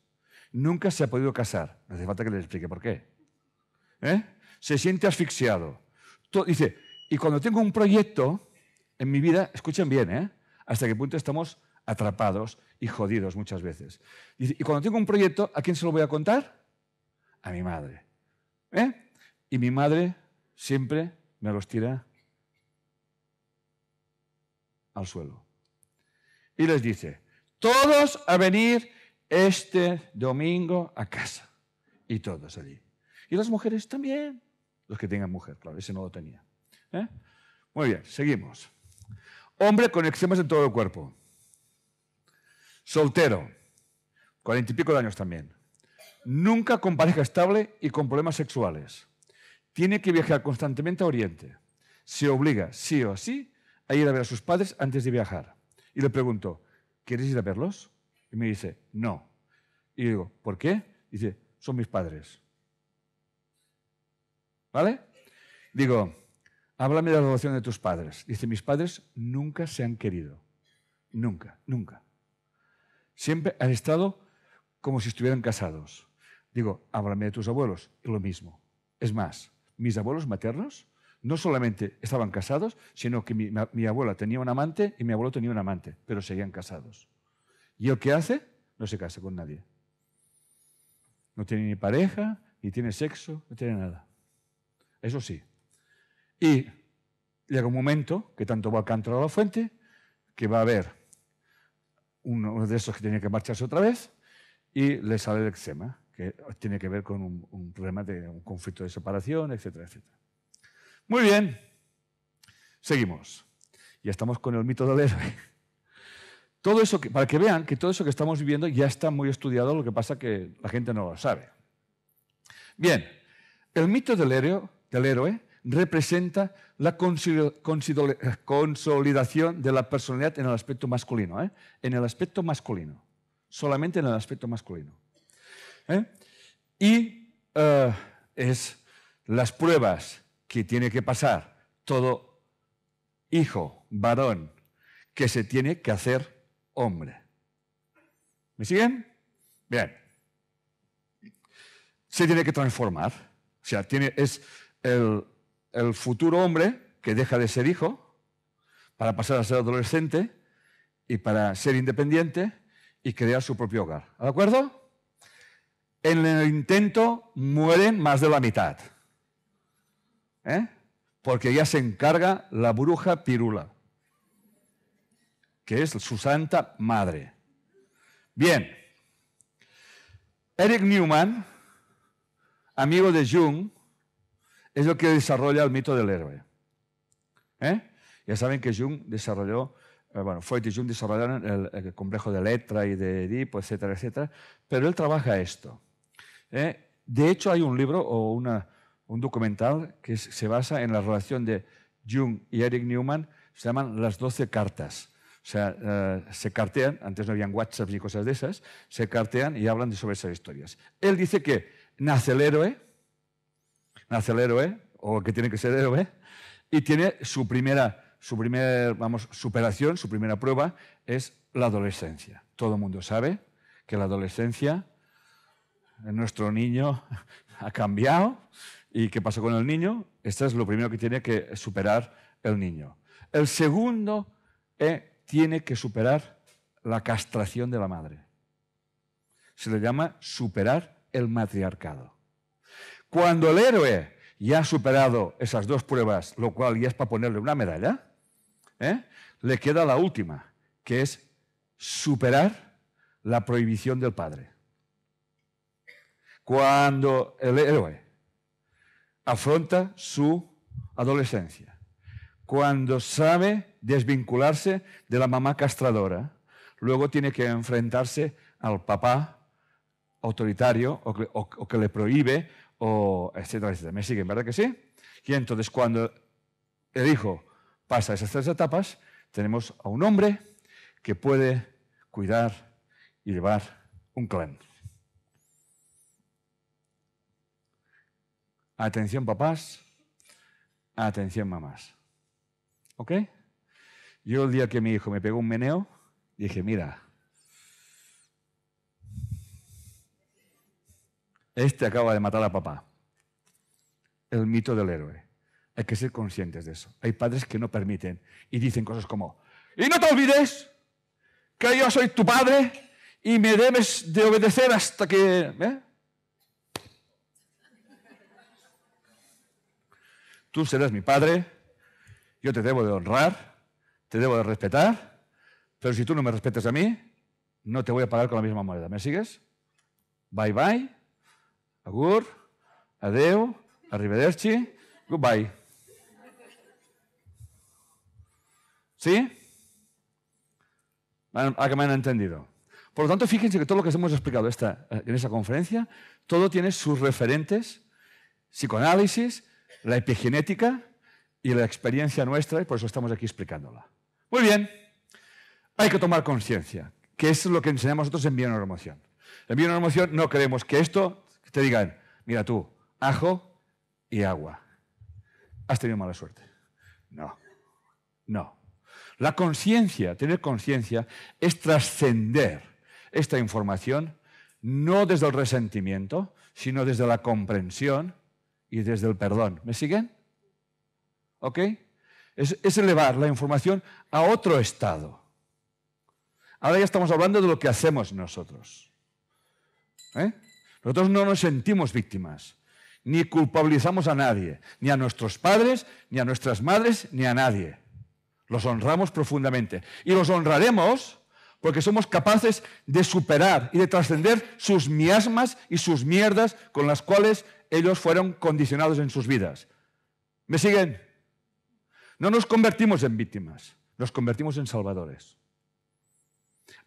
A: Nunca se ha podido casar. No hace falta que le explique por qué. ¿Eh? Se siente asfixiado. dice, y cuando tengo un proyecto en mi vida, escuchen bien, ¿eh? hasta qué punto estamos atrapados y jodidos muchas veces. Dice, y cuando tengo un proyecto, ¿a quién se lo voy a contar? A mi madre. ¿Eh? Y mi madre siempre me los tira al suelo y les dice, todos a venir este domingo a casa. Y todos allí. Y las mujeres también. Los que tengan mujer, claro, ese no lo tenía. ¿eh? Muy bien, seguimos. Hombre con eczemas en todo el cuerpo. Soltero. Cuarenta y pico de años también. Nunca con pareja estable y con problemas sexuales. Tiene que viajar constantemente a Oriente. Se obliga, sí o sí, a ir a ver a sus padres antes de viajar. Y le pregunto, ¿quieres ir a verlos? Y me dice, no. Y digo, ¿por qué? Dice, son mis padres. ¿Vale? Digo, háblame de la relación de tus padres. Dice, mis padres nunca se han querido. Nunca, nunca. Siempre han estado como si estuvieran casados. Digo, háblame de tus abuelos. Y lo mismo. Es más, mis abuelos maternos no solamente estaban casados, sino que mi, abuela tenía un amante y mi abuelo tenía un amante, pero seguían casados. ¿Y el que hace? No se casa con nadie. No tiene ni pareja, ni tiene sexo, no tiene nada. Eso sí. Y llega un momento que tanto va a cantar a la fuente que va a haber uno de esos que tiene que marcharse otra vez y le sale el eczema, que tiene que ver con un, problema de un conflicto de separación, etcétera, etcétera. Muy bien, seguimos. Ya estamos con el mito del héroe. Todo eso, para que vean que todo eso que estamos viviendo ya está muy estudiado, lo que pasa que la gente no lo sabe. Bien, el mito del héroe, del héroe representa la consolidación de la personalidad en el aspecto masculino, ¿eh? en el aspecto masculino, solamente en el aspecto masculino. ¿eh? Y eh, es las pruebas que tiene que pasar todo hijo, varón, que se tiene que hacer hombre. ¿Me siguen? Bien. Se tiene que transformar. O sea, tiene, es el futuro hombre que deja de ser hijo para pasar a ser adolescente y para ser independiente y crear su propio hogar. ¿De acuerdo? En el intento mueren más de la mitad. ¿Eh? Porque ya se encarga la bruja pirula, que es su santa madre. Bien. Eric Newman, amigo de Jung, es lo que desarrolla el mito del héroe. ¿Eh? Ya saben que Jung desarrolló, eh, bueno, Freud y Jung desarrollaron el, complejo de Letra y de Edipo, etcétera, etcétera, pero él trabaja esto. ¿eh? De hecho, hay un libro o un documental que se basa en la relación de Jung y Eric Newman, se llaman Las Doce Cartas. O sea, se cartean, antes no habían WhatsApp ni cosas de esas, se cartean y hablan sobre esas historias. Él dice que nace el héroe, nace el héroe, o que tiene que ser héroe, y tiene su primera, su primer, vamos, superación, su primera prueba es la adolescencia. Todo el mundo sabe que la adolescencia, nuestro niño ha cambiado, y qué pasa con el niño, esto es lo primero que tiene que superar el niño. El segundo eh, tiene que superar la castración de la madre. Se le llama superar el matriarcado. Cuando el héroe ya ha superado esas dos pruebas, lo cual ya es para ponerle una medalla, ¿eh? le queda la última, que es superar la prohibición del padre. Cuando el héroe afronta su adolescencia, cuando sabe desvincularse de la mamá castradora, luego tiene que enfrentarse al papá autoritario o que, le prohíbe o etcétera, etcétera. ¿Me siguen, verdad que sí? Y entonces cuando el hijo pasa esas tres etapas, tenemos a un hombre que puede cuidar y llevar un clan. Atención papás, atención mamás. ¿Ok? Yo el día que mi hijo me pegó un meneo, dije, mira, Este acaba de matar a papá. El mito del héroe. Hay que ser conscientes de eso. Hay padres que no permiten y dicen cosas como, y no te olvides que yo soy tu padre y me debes de obedecer hasta que... ¿eh? Tú serás mi padre, yo te debo de honrar, te debo de respetar, pero si tú no me respetas a mí, no te voy a pagar con la misma moneda. ¿Me sigues? Bye bye Agur, adeu, arrivederci, goodbye. ¿Sí? ¿A que me han entendido? Por lo tanto, fíjense que todo lo que hemos explicado esta, en esa conferencia, todo tiene sus referentes, psicoanálisis, la epigenética y la experiencia nuestra, y por eso estamos aquí explicándola. Muy bien, hay que tomar conciencia, que es lo que enseñamos nosotros en Bioneuromoción. En Bioneuromoción no creemos que esto te digan, mira tú, ajo y agua. Has tenido mala suerte. No, no. La conciencia, tener conciencia, es trascender esta información no desde el resentimiento, sino desde la comprensión y desde el perdón. ¿Me siguen? ¿Ok? Es, elevar la información a otro estado. Ahora ya estamos hablando de lo que hacemos nosotros. ¿Eh? Nosotros no nos sentimos víctimas, ni culpabilizamos a nadie, ni a nuestros padres, ni a nuestras madres, ni a nadie. Los honramos profundamente. Y los honraremos porque somos capaces de superar y de trascender sus miasmas y sus mierdas con las cuales ellos fueron condicionados en sus vidas. ¿Me siguen? No nos convertimos en víctimas, nos convertimos en salvadores.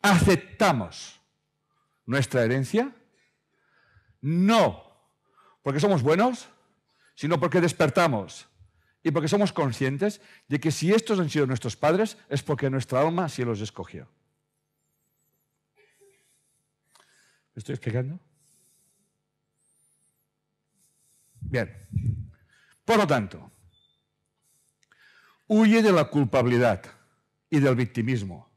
A: Aceptamos nuestra herencia, no porque somos buenos, sino porque despertamos y porque somos conscientes de que si estos han sido nuestros padres es porque nuestra alma sí los escogió. ¿Me estoy explicando? Bien. Por lo tanto, huye de la culpabilidad y del victimismo.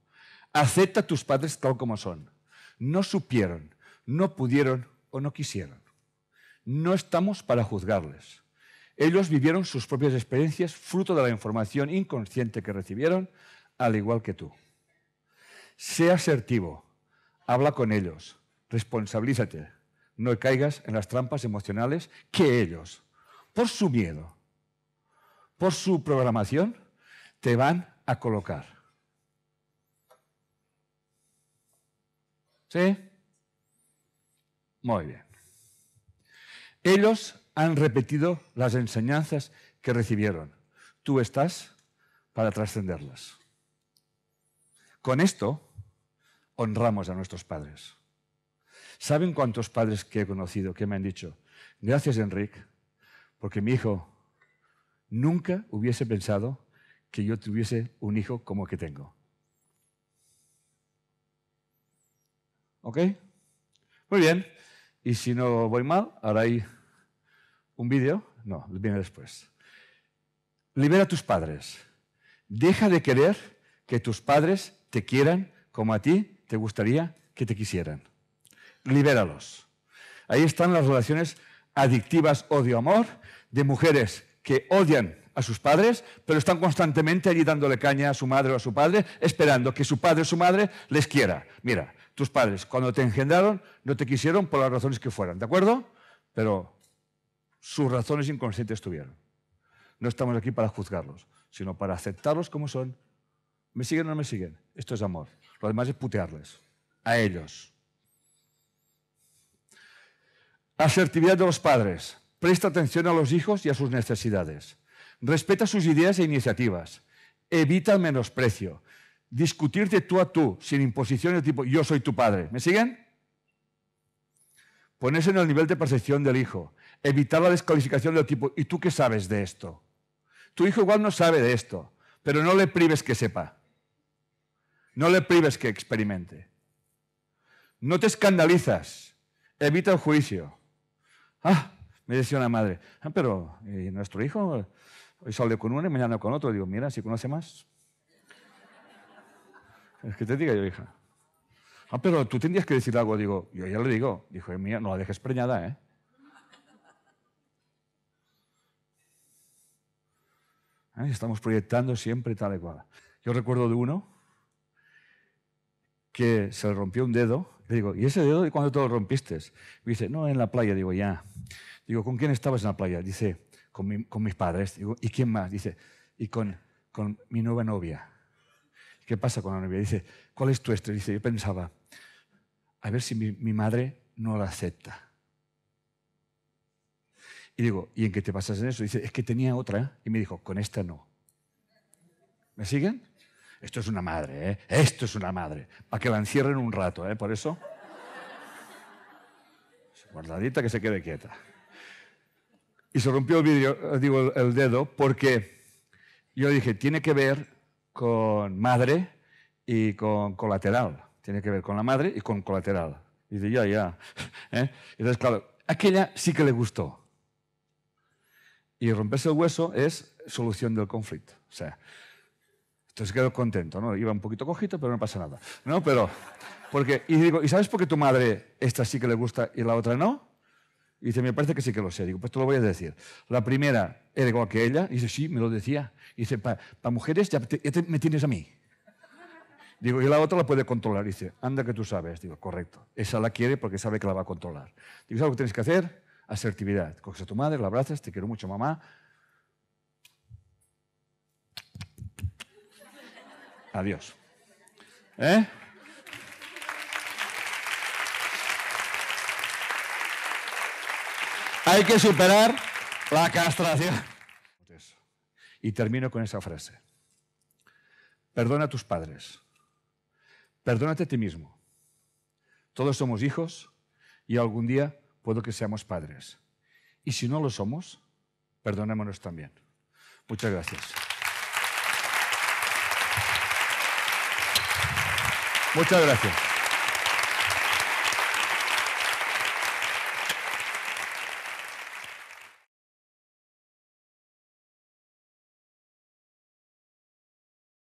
A: Acepta a tus padres tal como son. No supieron, no pudieron o no quisieron. No estamos para juzgarles. Ellos vivieron sus propias experiencias fruto de la información inconsciente que recibieron, al igual que tú. Sea asertivo, habla con ellos, responsabilízate, no caigas en las trampas emocionales que ellos, por su miedo, por su programación, te van a colocar. ¿Sí? Muy bien. Ellos han repetido las enseñanzas que recibieron. Tú estás para trascenderlas. Con esto honramos a nuestros padres. ¿Saben cuántos padres que he conocido que me han dicho, gracias Enrique, porque mi hijo nunca hubiese pensado que yo tuviese un hijo como que tengo? ¿Ok? Muy bien. Y si no voy mal, hay un vídeo. No, viene después. Libera a tus padres. Deja de querer que tus padres te quieran como a ti te gustaría que te quisieran. Libéralos. Ahí están las relaciones adictivas odio-amor de mujeres que odian a sus padres, pero están constantemente allí dándole caña a su madre o a su padre, esperando que su padre o su madre les quiera. Mira, tus padres, cuando te engendraron, no te quisieron por las razones que fueran, ¿de acuerdo? Pero sus razones inconscientes tuvieron. No estamos aquí para juzgarlos, sino para aceptarlos como son. ¿Me siguen o no me siguen? Esto es amor. Lo demás es putearles. A ellos. Asertividad de los padres. Presta atención a los hijos y a sus necesidades. Respeta sus ideas e iniciativas. Evita el menosprecio discutir de tú a tú, sin imposiciones tipo yo soy tu padre. ¿Me siguen? Ponerse en el nivel de percepción del hijo. Evitar la descalificación del tipo ¿y tú qué sabes de esto? Tu hijo igual no sabe de esto, pero no le prives que sepa. No le prives que experimente. No te escandalizas. Evita el juicio. Ah, me decía una madre, ah, pero nuestro hijo hoy sale con uno y mañana con otro? Digo, mira, si conoce más. Es que te diga yo, hija. Ah, pero tú tendrías que decir algo. Digo, yo ya le digo. Dijo, mía, no la dejes preñada, ¿eh? Estamos proyectando siempre tal y cual. Yo recuerdo de uno que se le rompió un dedo. Le digo, ¿y ese dedo cuándo te lo rompiste? Me dice, no, en la playa. Digo, ya. Digo, ¿con quién estabas en la playa? Dice, con, mis padres. Digo, ¿y quién más? Dice, y con, con mi nueva novia. ¿Qué pasa con la novia? Dice, ¿cuál es tu estrés? Dice, yo pensaba, a ver si mi, madre no la acepta. Y digo, ¿y en qué te pasas en eso? Dice, es que tenía otra y me dijo, con esta no. ¿Me siguen? Esto es una madre, ¿eh? Esto es una madre. Para que la encierren un rato, ¿eh? Por eso. Guardadita que se quede quieta. Y se rompió el, vídeo, digo, el dedo porque yo dije, tiene que ver con madre y con colateral. Tiene que ver con la madre y con colateral. Y dice, ya, ya. ¿Eh? Entonces, claro, aquella sí que le gustó. Y romperse el hueso es solución del conflicto. O sea, entonces quedó contento, ¿no? Iba un poquito cojito, pero no pasa nada. ¿No? Pero, porque, y digo, ¿y sabes por qué tu madre esta sí que le gusta y la otra no? Dice, me parece que sí que lo sé. Digo, pues te lo voy a decir. La primera era igual que ella. Dice, sí, me lo decía. Y dice, para mujeres ya, me tienes a mí. Digo, y la otra la puede controlar. dice, anda que tú sabes. Digo, correcto. Esa la quiere porque sabe que la va a controlar. Digo, ¿sabes lo que tienes que hacer? Asertividad. Coges a tu madre, la abrazas, te quiero mucho, mamá. Adiós. ¿Eh?
B: Hay que superar la castración.
A: Y termino con esa frase. Perdona a tus padres. Perdónate a ti mismo. Todos somos hijos y algún día puedo que seamos padres. Y si no lo somos, perdonémonos también. Muchas gracias. Muchas gracias.